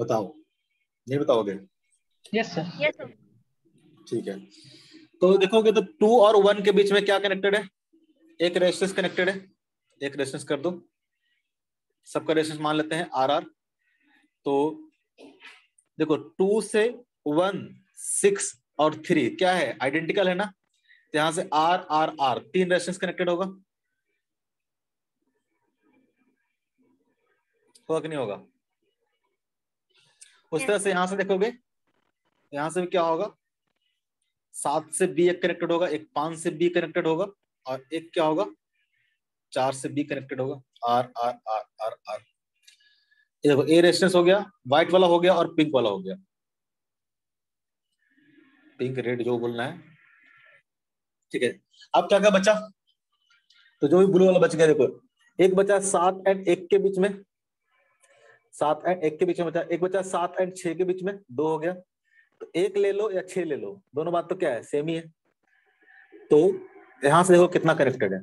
बताओ। नहीं बताओगे? यस सर यस सर ठीक है। तो देखोगे तो टू और वन के बीच में क्या कनेक्टेड है? एक रेजिस्टेंस कनेक्टेड है। एक रेजिस्टेंस कर दो। सबका रेजिस्टेंस मान लेते हैं आर आर तो देखो टू से वन सिक्स और थ्री क्या है? आइडेंटिकल है ना? तो यहाँ से आर आर आर तीन रेजिस्टेंस कनेक्टेड होगा। होगा कि नहीं होगा? उस तरह से यहाँ से देखोगे, यहाँ से भी क्या होगा? सात से बी एक कनेक्टेड होगा, एक पाँच से बी कनेक्टेड होगा, और एक क्या होगा? चार से बी कनेक्टेड होगा। R R R R R ये देखो ए रेजिस्टेंस हो गया व्हाइट वाला हो गया और पिंक वाला हो गया। पिंक रेड जो बोलना है। ठीक है। अब क्या क्या बचा? तो जो भी ब्लू वाला बच गया, देखो, एक बचा सात एंड एक के बीच में। सात एंड एक के बीच में बचा। एक बचा सात एंड छह के बीच में, दो हो गया। तो एक ले लो या छह ले लो, दोनों बात तो क्या है सेम ही है। तो यहाँ से देखो कितना कनेक्टेड है।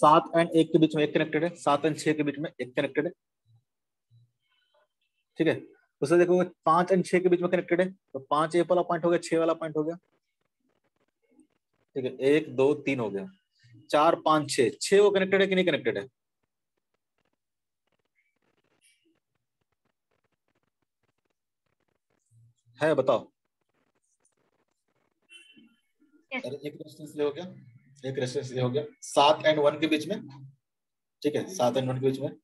सात एंड एक के बीच में एक कनेक्टेड है सात एंड छह के बीच में एक कनेक्टेड है। ठीक है? उससे देखो पाँच एंड छह के बीच में कनेक्टेड है तो पाँच एक वाला पॉइंट हो गया छह वाला पॉइंट हो गया। ठीक है? एक दो तीन हो गया। चार पाँच छह। छह वो कनेक्टेड है कि नहीं कनेक्टेड है? है बताओ। Yes. अरे एक रेजिस्टेंस ये हो गया। एक रेजिस्टेंस ये हो गया। सात एंड वन के बीच में। ठीक है, सात एंड वन के बीच में।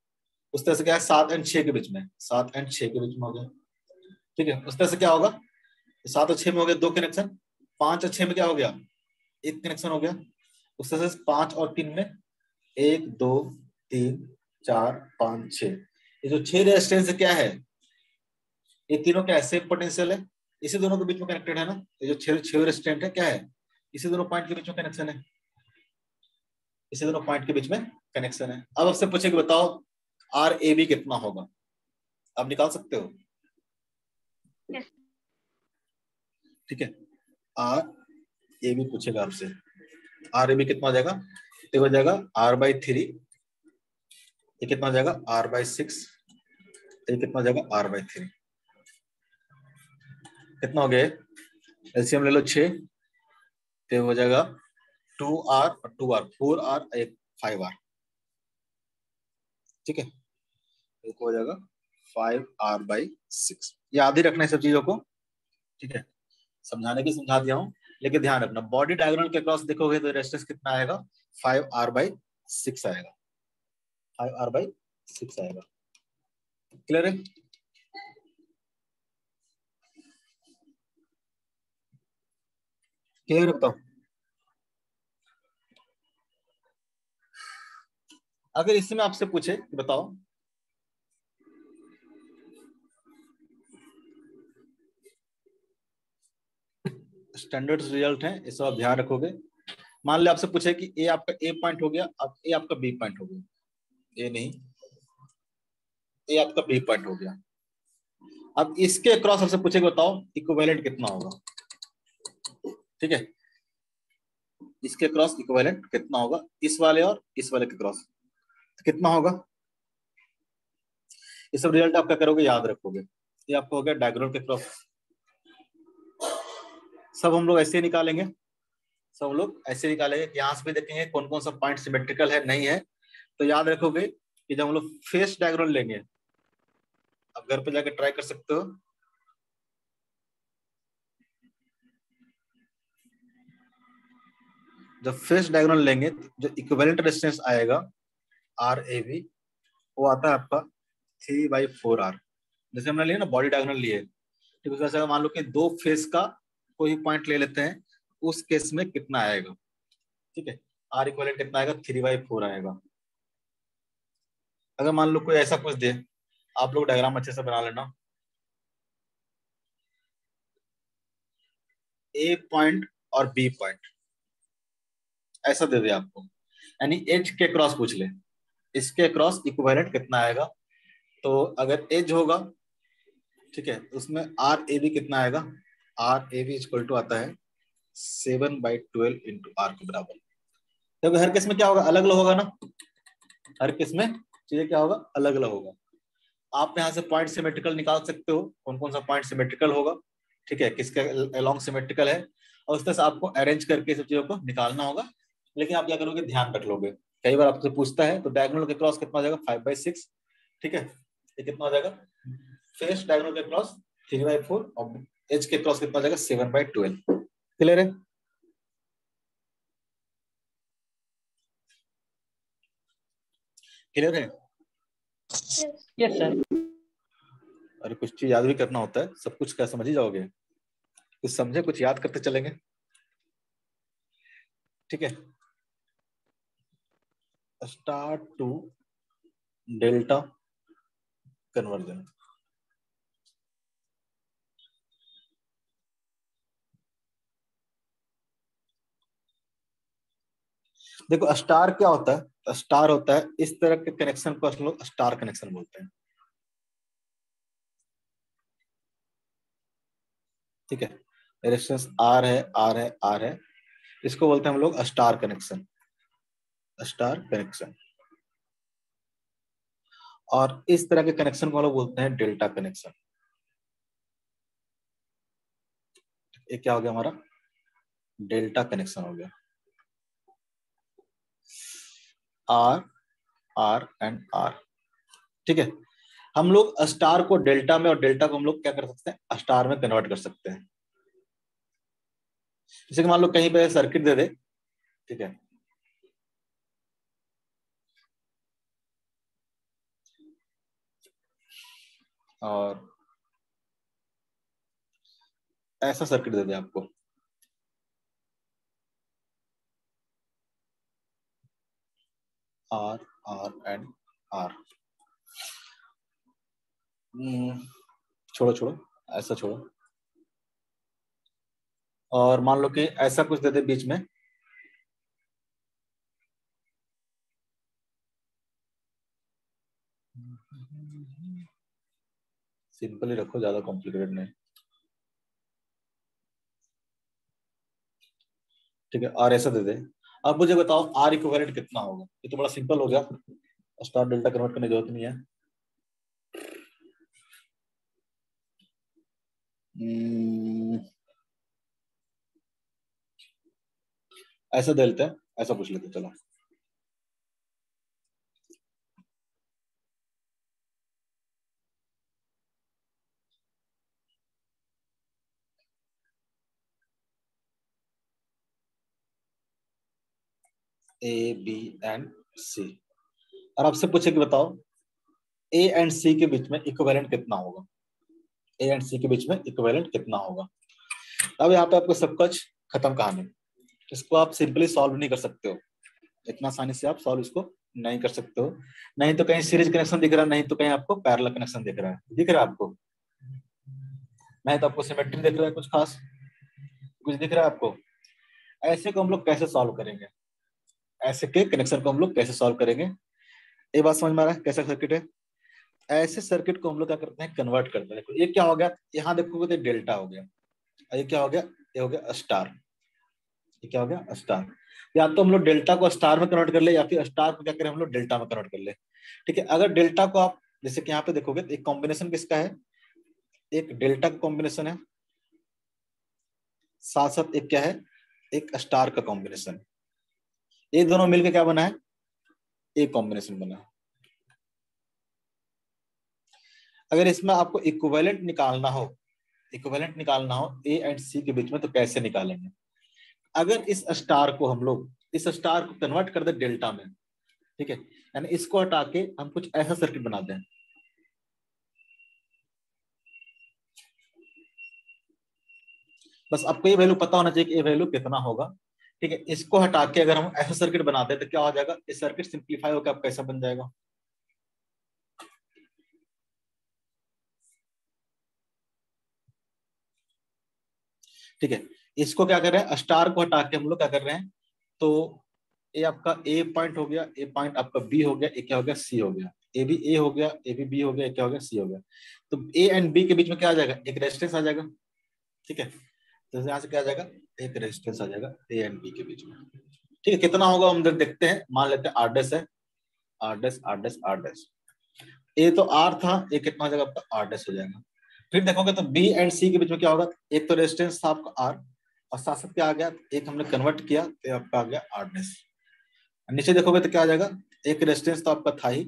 उस तरह से क्या है? सात एंड छह के बीच में। सात एंड छह के बीच में हो गया। ठीक है, उस तरह से क्या होगा? सात और छह में हो गया दो कनेक्शन पाँच और छह में क्या हो गया? एक कनेक्शन हो गया। उस तरह से पाँच और तीन में एक, दो, तीन, चार, पाँच, छह। ये जो छह रेजिस्टेंस क्या है? ये तीनों क्या है सेम पोटेंशियल है। इसी दोनों के बीच में कनेक्टेड है ना? ये जो छह छह रेजिस्टेंट है, क्या है? इसी दोनों पॉइंट के बीच में कनेक्शन है। इसी दोनों पॉइंट के बीच में कनेक्शन है। अब आपसे पूछे कि बताओ आर ए बी कितना होगा? आप निकाल सकते हो? Yes. ठीक है। आर ए बी पूछेगा आपसे। आर ए बी कितना हो जाएगा? हो जाएगा आर बाई थ्री ये कितना हो जाएगा? आर बाई सिक्स ये कितना हो जाएगा? आर बाई थ्री कितना हो गया? एलसीएम ले लो छ तो हो जाएगा टू आर और टू आर, फोर आर एक फाइव आर। ठीक है? एक हो जाएगा फाइव आर बाई सिक्स। याद ही रखना है सब चीज़ों को। ठीक है? समझाने की समझा दिया हूँ, लेकिन ध्यान रखना, बॉडी डायगोनल के क्रॉस देखोगे तो रेस्टेंस कितना आएगा? फाइव आर बाई सिक्स आएगा। फाइव आर बाई सिक्स आएगा। क्लियर है? क्लियर बताओ। अगर इसमें आपसे पूछे, बताओ। स्टैंडर्ड रिज़ल्ट है, इस आप ध्यान रखोगे। मान लो आपसे पूछे कि ए आपका ए पॉइंट हो गया, अब ए आपका बी पॉइंट हो गया। ए नहीं। ए आपका बी पॉइंट हो गया। अब इसके क्रॉस आपसे पूछे बताओ इक्विवेलेंट कितना होगा? ठीक है? इसके क्रॉस इक्विवेलेंट कितना होगा? इस वाले और इस वाले के क्रॉस तो कितना होगा? ये सब रिज़ल्ट आप क्या करोगे? याद रखोगे। ये आपको हो गया डायग्राम के क्रॉस सब हम लोग ऐसे निकालेंगे। सब लोग ऐसे निकालेंगे यहाँ से भी देखेंगे कौन कौन सा पॉइंट सिमेट्रिकल है, नहीं है। तो याद रखोगे कि जब हम लोग फेस डायग्राम लेंगे, आप घर पे जाके ट्राई कर सकते हो। जब फेस डायगोनल लेंगे, जो इक्वेलेंट रेजिस्टेंस आएगा आर ए बी वो आता है आपका थ्री बाई फोर आर जैसे हमने लिया ना बॉडी डायगोनल लिए। मान लो कि दो फेस का कोई पॉइंट ले लेते हैं, उस केस में कितना आएगा? ठीक है आर इक्वलेंट कितना आएगा? थ्री बाई फोर आएगा। अगर मान लो कोई ऐसा कुछ दे, आप लोग डायग्राम अच्छे से बना लेना। ए पॉइंट और बी पॉइंट ऐसा दे दे आपको। यानी एच के क्रॉस पूछ ले। इसके क्रॉस इक्विवेलेंट कितना आएगा? तो अगर एज होगा, ठीक है, उसमें आर ए बी कितना आएगा? R A B equal to आता है seven by twelve into R के बराबर। क्योंकि हर केस में क्या होगा? अलग अलग होगा ना? हर केस में? चीज़ें क्या होगा? अलग अलग होगा। आप यहाँ से पॉइंट सिमेट्रिकल निकाल सकते हो। कौन कौन सा पॉइंट सिमेट्रिकल होगा? ठीक है, किसके अलॉन्ग सिमेट्रिकल है? और उस तरह से आपको अरेंज करके सब चीज़ों को निकालना होगा। लेकिन आप क्या करोगे? ध्यान रख लोगे। कई बार आपसे पूछता है तो डायगोनल के क्रॉस कितना हो जाएगा? फाइव बाई सिक्स ठीक है? ये कितना हो जाएगा? फेस डायगोनल के क्रॉस थ्री बाई फोर और एच के क्रॉस कितना हो जाएगा? सेवन बाई ट्वेल्व क्लियर है? क्लियर है? यस सर अरे कुछ चीज़ याद भी करना होता है। सब कुछ क्या समझ ही जाओगे? कुछ समझे कुछ याद करते चलेंगे। ठीक है? Star to delta conversion. देखो, स्टार क्या होता है? स्टार होता है, इस तरह के कनेक्शन को हम लोग स्टार कनेक्शन बोलते हैं। ठीक है? रेजिस्टेंस आर है आर है आर है, इसको बोलते हैं हम लोग स्टार कनेक्शन। स्टार कनेक्शन और इस तरह के कनेक्शन को हम लोग बोलते हैं डेल्टा कनेक्शन ये क्या हो गया हमारा? डेल्टा कनेक्शन हो गया. आर आर एंड आर ठीक है? हम लोग स्टार को डेल्टा में और डेल्टा को हम लोग क्या कर सकते हैं? स्टार में कन्वर्ट कर सकते हैं. जैसे कि मान लो कहीं पे सर्किट दे दे. ठीक है? और ऐसा सर्किट दे दे आपको। आर आर एंड आर छोड़ो छोड़ो, ऐसा छोड़ो। और मान लो कि ऐसा कुछ दे दे बीच में। सिंपल ही रखो, ज़्यादा कॉम्प्लिकेटेड नहीं। ठीक है और ऐसा दे दे। अब मुझे बताओ, आर इक्विवेलेंट कितना होगा? ये तो बड़ा सिंपल हो गया। स्टार डेल्टा कन्वर्ट करने की ज़रूरत नहीं है। हम्म। ऐसा दे लेते हैं, ऐसा पूछ लेते चलो। ए बी एंड सी और आपसे पूछे कि बताओ ए एंड सी के बीच में इक्वेलेंट कितना होगा? ए एंड सी के बीच में इक्विवेलेंट कितना होगा? अब यहाँ पे आपको सब कुछ खत्म कहानी। इसको आप सिंपली सॉल्व नहीं कर सकते हो। इतना आसानी से आप सॉल्व इसको नहीं कर सकते हो। नहीं तो कहीं सीरीज़ कनेक्शन दिख रहा है, नहीं तो कहीं आपको पैरल कनेक्शन दिख रहा है। दिख रहा है आपको? नहीं तो आपको सिमेट्री दिख रहा है कुछ खास? कुछ दिख रहा है आपको? ऐसे को हम लोग कैसे सॉल्व करेंगे? ऐसे के कनेक्शन को हम लोग कैसे सॉल्व करेंगे? ये बात समझ में आ रहा है? कैसा सर्किट है? ऐसे सर्किट को हम लोग क्या करते हैं? कन्वर्ट करते हैं। देखो, ये क्या हो गया? यहाँ देखोगे तो डेल्टा हो गया। ये क्या हो गया? ये हो गया स्टार ये क्या हो गया? स्टार या तो हम लोग डेल्टा को स्टार में कन्वर्ट कर ले, या फिर स्टार को क्या करें? हम लोग डेल्टा में कन्वर्ट कर ले। ठीक है? अगर डेल्टा को आप, जैसे कि यहाँ पे देखोगे तो एक कॉम्बिनेशन किसका है? एक डेल्टा का कॉम्बिनेशन है। साथ साथ एक क्या है? एक स्टार का कॉम्बिनेशन ये दोनों मिलकर क्या बना है? एक कॉम्बिनेशन बना अगर इसमें आपको इक्वेलेंट निकालना हो इक्वेलेंट निकालना हो ए एंड सी के बीच में तो कैसे निकालेंगे? अगर इस स्टार को हम लोग, इस स्टार को कन्वर्ट कर दे डेल्टा में, ठीक है? यानी इसको हटा के हम कुछ ऐसा सर्किट बना दें। बस आपको ये वैल्यू पता होना चाहिए कि ये वैल्यू कितना होगा। ठीक है, इसको हटा के अगर हम ऐसा सर्किट बनाते हैं तो क्या हो जाएगा? ये सर्किट सिंप्लीफाई होकर आप कैसा बन जाएगा। ठीक है, इसको क्या कर रहे हैं? स्टार को हटा के हम लोग क्या कर रहे हैं? तो ये आपका ए पॉइंट हो गया ए पॉइंट आपका बी हो गया ए क्या हो गया? सी हो गया। ए भी ए हो गया ए भी बी हो गया क्या हो गया? सी हो गया। तो ए एंड बी के बीच में क्या आ जाएगा? एक रेजिस्टेंस आ जाएगा। ठीक है तो यहाँ से क्या आ जाएगा? एक रेजिस्टेंस आ जाएगा ए एंड बी के बीच में। ठीक है, कितना होगा हम देखते हैं, मान लेते हैं आर डेस है। आर डेस आर डेस आर डेस ए तो आर था ए कितना हो जाएगा, आपका आर डेस हो जाएगा। फिर देखोगे तो बी एंड सी के बीच में क्या होगा, एक तो रेजिस्टेंस था आपका आर और साथ साथ क्या आ गया, एक हमने कन्वर्ट किया तो आपका आ गया आर डेस नीचे देखोगे तो क्या आ जाएगा, एक रेजिस्टेंस तो आपका था ही,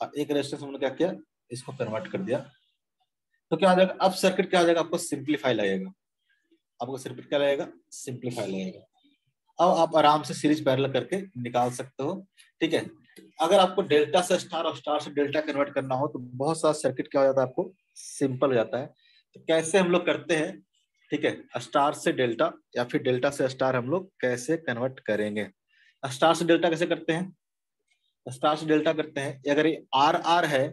और एक रेजिस्टेंस हमने क्या किया, इसको कन्वर्ट कर दिया। तो क्या आ जाएगा, अब सर्किट क्या आ जाएगा, आपको सिंप्लीफाई लगेगा। आपको सर्किट क्या लगेगा सिंप्लीफाई लगेगा अब आप आराम से सीरीज़ पैरेलल करके निकाल सकते हो। ठीक है? अगर आपको डेल्टा से स्टार और स्टार से डेल्टा कन्वर्ट करना हो तो बहुत सारा सर्किट क्या हो जाता है आपको? सिंपल हो जाता है। तो कैसे हम लोग करते हैं? ठीक है? स्टार से डेल्टा या फिर डेल्टा से स्टार हम लोग कैसे कन्वर्ट करेंगे? स्टार से डेल्टा कैसे करते हैं? स्टार से डेल्टा करते हैं। अगर ये आर आर है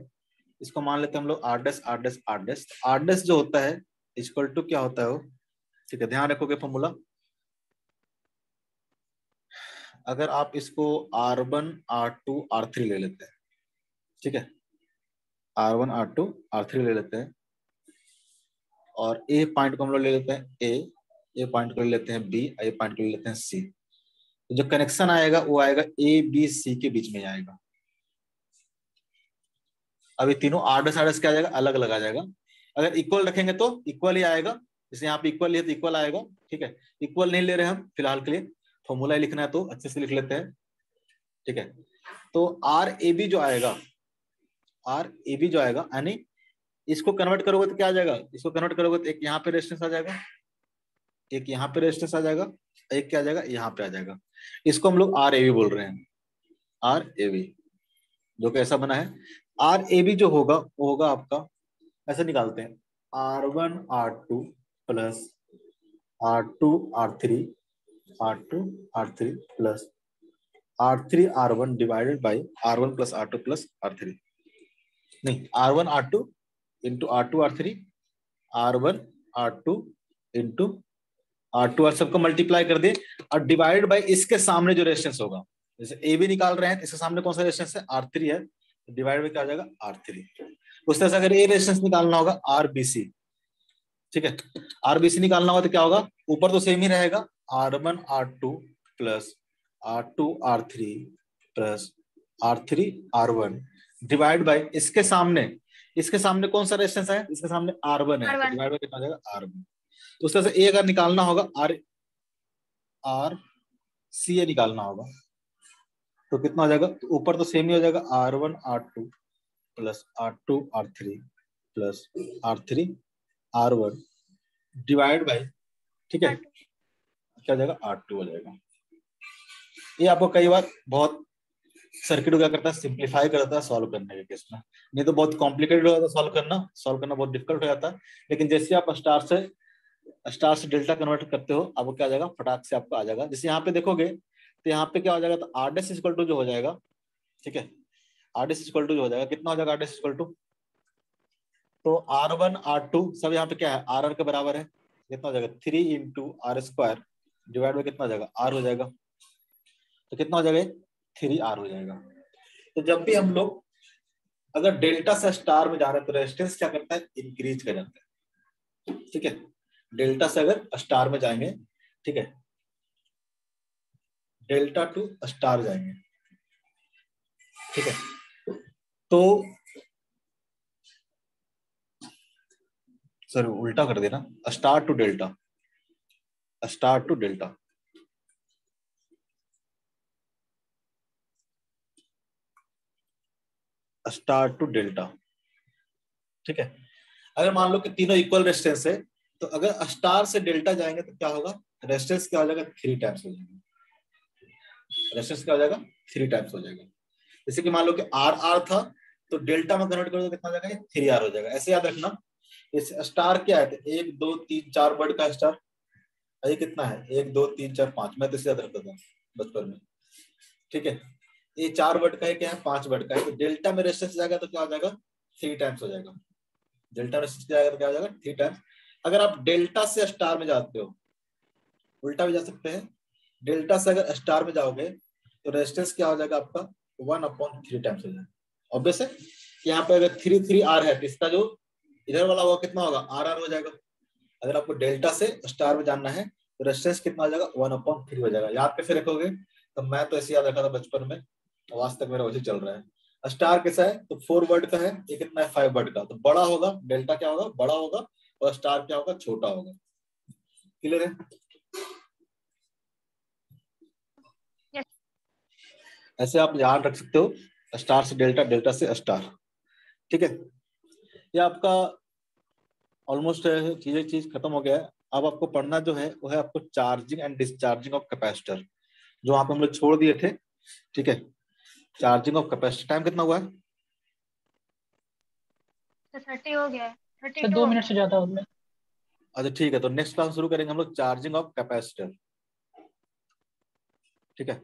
इसको मान लेते हैं हम लोग are days are days are days are डेस जो होता है इक्वल टू क्या होता है वो? ठीक है, ध्यान रखोगे फॉर्मूला अगर आप इसको R one R two R three ले लेते हैं, ठीक है? R one R two R three ले लेते हैं, और ए पॉइंट को हम लोग ले लेते हैं ए ए पॉइंट को ले लेते हैं बी ए पॉइंट को ले लेते हैं सी तो जो कनेक्शन आएगा, वो आएगा ए बी सी के बीच में आएगा अभी तीनों आर डस क्या आ जाएगा? अलग अलग आ जाएगा। अगर इक्वल रखेंगे तो इक्वल ही आएगा। जैसे यहाँ पे इक्वल है तो इक्वल आएगा, ठीक है? इक्वल नहीं ले रहे हम, फ़िलहाल के लिए। फॉर्मूला लिखना है तो अच्छे से लिख लेते हैं, ठीक है? तो आर ए बी जो आएगा आर ए बी जो आएगा, यानी इसको कन्वर्ट करोगे तो क्या आ जाएगा? इसको कन्वर्ट करोगे तो एक यहाँ पे रेजिस्टेंस आ जाएगा, एक यहाँ पे रेजिस्टेंस आ जाएगा, एक क्या आ जाएगा? यहाँ पे आ जाएगा। इसको हम लोग आर ए बी बोल रहे हैं। आर ए जो कैसा बना है। आर ए बी जो होगा, वो होगा आपका, ऐसा निकालते हैं। R one R two plus R two R three R two R three plus R three R one divided by R one plus R two plus R three नहीं R one R two into R two R three R one R two into R two R सबको multiply कर दिए और divide by इसके सामने जो resistance होगा, जैसे ए भी निकाल रहे हैं, इसके सामने कौन सा रेजिस्टेंस है? आर थ्री है डिवाइड बाई क्या आ जाएगा? आर थ्री उस तरह से अगर ए रेजिस्टेंस निकालना होगा आर बी सी ठीक है? आर बी सी निकालना होगा तो क्या होगा? ऊपर तो सेम ही रहेगा। R one R two plus R two R three plus R three R one divide by इसके सामने इसके सामने कौन सा रेजिस्टेंस है? इसके सामने आर वन है। डिवाइड बाई कितना जाएगा? आर वन तो उस तरह से ए अगर निकालना होगा आर आर सी ए निकालना होगा तो कितना हो जाएगा? तो ऊपर तो सेम ही हो जाएगा। R one R two plus R two R three plus R three R one divide by ठीक है? क्या हो जाएगा? आर टू हो जाएगा। ये आपको कई बार बहुत सर्किट क्या करता है? सिंप्लीफाई करता है सॉल्व करने के केस में। नहीं तो बहुत कॉम्प्लिकेटेड हो जाता है सॉल्व करना। सॉल्व करना बहुत डिफ़िकल्ट हो जाता है। लेकिन जैसे आप स्टार से स्टार से डेल्टा कन्वर्ट करते हो आपको क्या आ जाएगा? फटाक से आपको आ जाएगा। जैसे यहाँ पे देखोगे तो यहाँ पे क्या हो जाएगा? तो आर डेस इक्वल टू जो हो जाएगा ठीक है? आर डेस इक्वल टू जो हो जाएगा कितना हो जाएगा? आर डेस इक्वल टू तो आर वन आर टू सब यहाँ पे क्या है? आर आर के बराबर है। कितना जाएगा? Three into R square divide by कितना जाएगा? आर हो जाएगा। तो कितना हो जाएगा? थ्री आर हो जाएगा। तो जब भी हम लोग अगर डेल्टा से स्टार में जा रहे हैं तो रेजिस्टेंस क्या करता है? इंक्रीज कर जाता है। ठीक है? डेल्टा से अगर स्टार में जाएँगे, ठीक है? डेल्टा टू स्टार जाएँगे। ठीक है? तो सर, उल्टा कर देना। Star to delta star to delta star to delta ठीक है? अगर मान लो कि तीनों इक्वल रेस्टेंस है तो अगर स्टार से डेल्टा जाएँगे तो क्या होगा? रेस्टेंस क्या हो जाएगा? थ्री टाइम्स हो जाएगा। रेस्टेंस क्या हो जाएगा? थ्री टाइम्स हो जाएगा। जैसे कि मान लो कि आर आर था तो डेल्टा में कन्वर्ट कर दो कितना हो जाएगा? थ्री आर हो जाएगा। ऐसे याद रखना। इस स्टार क्या है? तो एक, दो, तीन, चार वर्ड का स्टार। ये कितना है? एक, दो, तीन, चार, पाँच। मैं तो इसे याद रखता था बचपन में। ठीक है? ये चार वर्ड का है क्या? है पाँच वर्ड का है। तो डेल्टा में रेजिस्टेंस जाएगा तो क्या हो जाएगा? थ्री टाइम्स हो जाएगा। डेल्टा रेजिस्टेंस जाएगा तो क्या हो जाएगा? Three times. अगर आप डेल्टा से स्टार में जाते हो, उल्टा भी जा सकते हैं। डेल्टा से अगर स्टार में जाओगे तो रेजिस्टेंस क्या हो जाएगा आपका? वन अपॉन थ्री टाइम्स हो जाएगा। ऑब्वियस है? यहाँ पे अगर थ्री थ्री आर है तो इसका जो इधर वाला होगा कितना होगा? आर आर हो जाएगा। अगर आपको डेल्टा से स्टार में जानना है तो रेजिस्टेंस कितना हो जाएगा? वन अपॉन थ्री हो जाएगा। याद कैसे रखोगे? तो मैं तो ऐसे याद रखा था बचपन में आज तक मेरा वैसे चल रहा है। स्टार कैसा है? तो फोर वर्ड का है ये कितना है फाइव वर्ड का। तो बड़ा होगा डेल्टा क्या होगा? बड़ा होगा और स्टार क्या होगा? छोटा होगा। क्लियर है? ऐसे आप याद रख सकते हो स्टार से डेल्टा डेल्टा से स्टार। ठीक है? ये आपका ऑलमोस्ट चीज़ें चीज़ खत्म हो गया है। अब आपको पढ़ना जो है वो है आपको charging and discharging of capacitor जो आप हम लोग छोड़ दिए थे ठीक है? चार्जिंग ऑफ़ कैपेसिटर टाइम कितना हुआ है? थर्टी हो गया थर्टी दो मिनट से ज़्यादा हो। गया अच्छा ठीक है तो नेक्स्ट क्लास शुरू करेंगे हम लोग चार्जिंग ऑफ़ कैपेसिटर ठीक है?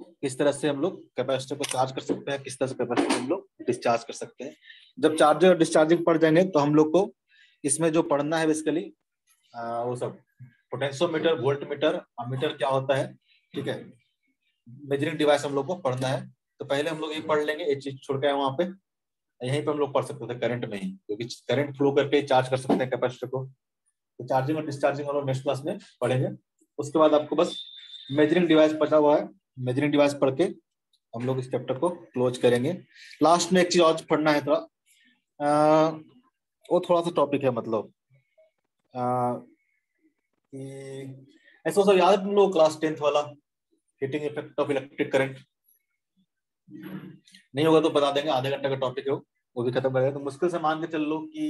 किस तरह से हम लोग कैपेसिटर को चार्ज कर सकते हैं, किस तरह से कैपेसिटर हम लोग डिस्चार्ज कर सकते हैं। जब चार्जिंग और डिस्चार्जिंग पढ़ जाएँगे तो हम लोग को इसमें जो पढ़ना है बेसिकली वो सब पोटेंशियोमीटर वोल्ट मीटर अमीटर क्या होता है, ठीक है मेजरिंग डिवाइस हम लोग को पढ़ना है। तो पहले हम लोग ये पढ़ लेंगे, एक चीज़ छोड़ के वहाँ पे, यहीं पे हम लोग पढ़ सकते थे करंट में ही, क्योंकि करंट फ्लो करके चार्ज कर सकते हैं कैपेसिटर को। तो चार्जिंग और डिस्चार्जिंग हम लोग नेक्स्ट क्लास में पढ़ेंगे। उसके बाद आपको बस मेजरिंग डिवाइस पता हुआ है। मेजरिंग डिवाइस पढ़ के हम लोग इस चैप्टर को क्लोज करेंगे। लास्ट में एक चीज़ और पढ़ना है थोड़ा। वो थोड़ा सा टॉपिक है मतलब। ऐसा याद है तुम लोग क्लास टेंथ वाला? Heating effect of electric current नहीं होगा तो बता देंगे, आधे घंटे का टॉपिक है वो। भी खत्म करेगा। तो मुश्किल से मान के चल लो कि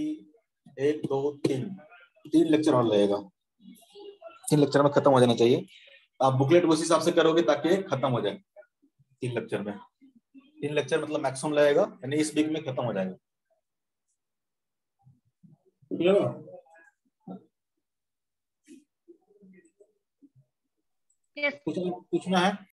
एक, दो, तीन। तीन लेक्चर और लगेगा। तीन लेक्चर में खत्म हो जाना चाहिए। आप बुकलेट उस हिसाब से करोगे ताकि खत्म हो जाए तीन लेक्चर में। तीन लेक्चर मतलब मैक्सिमम लगेगा यानी इस वीक में खत्म हो जाएगा। Yes. पूछना है?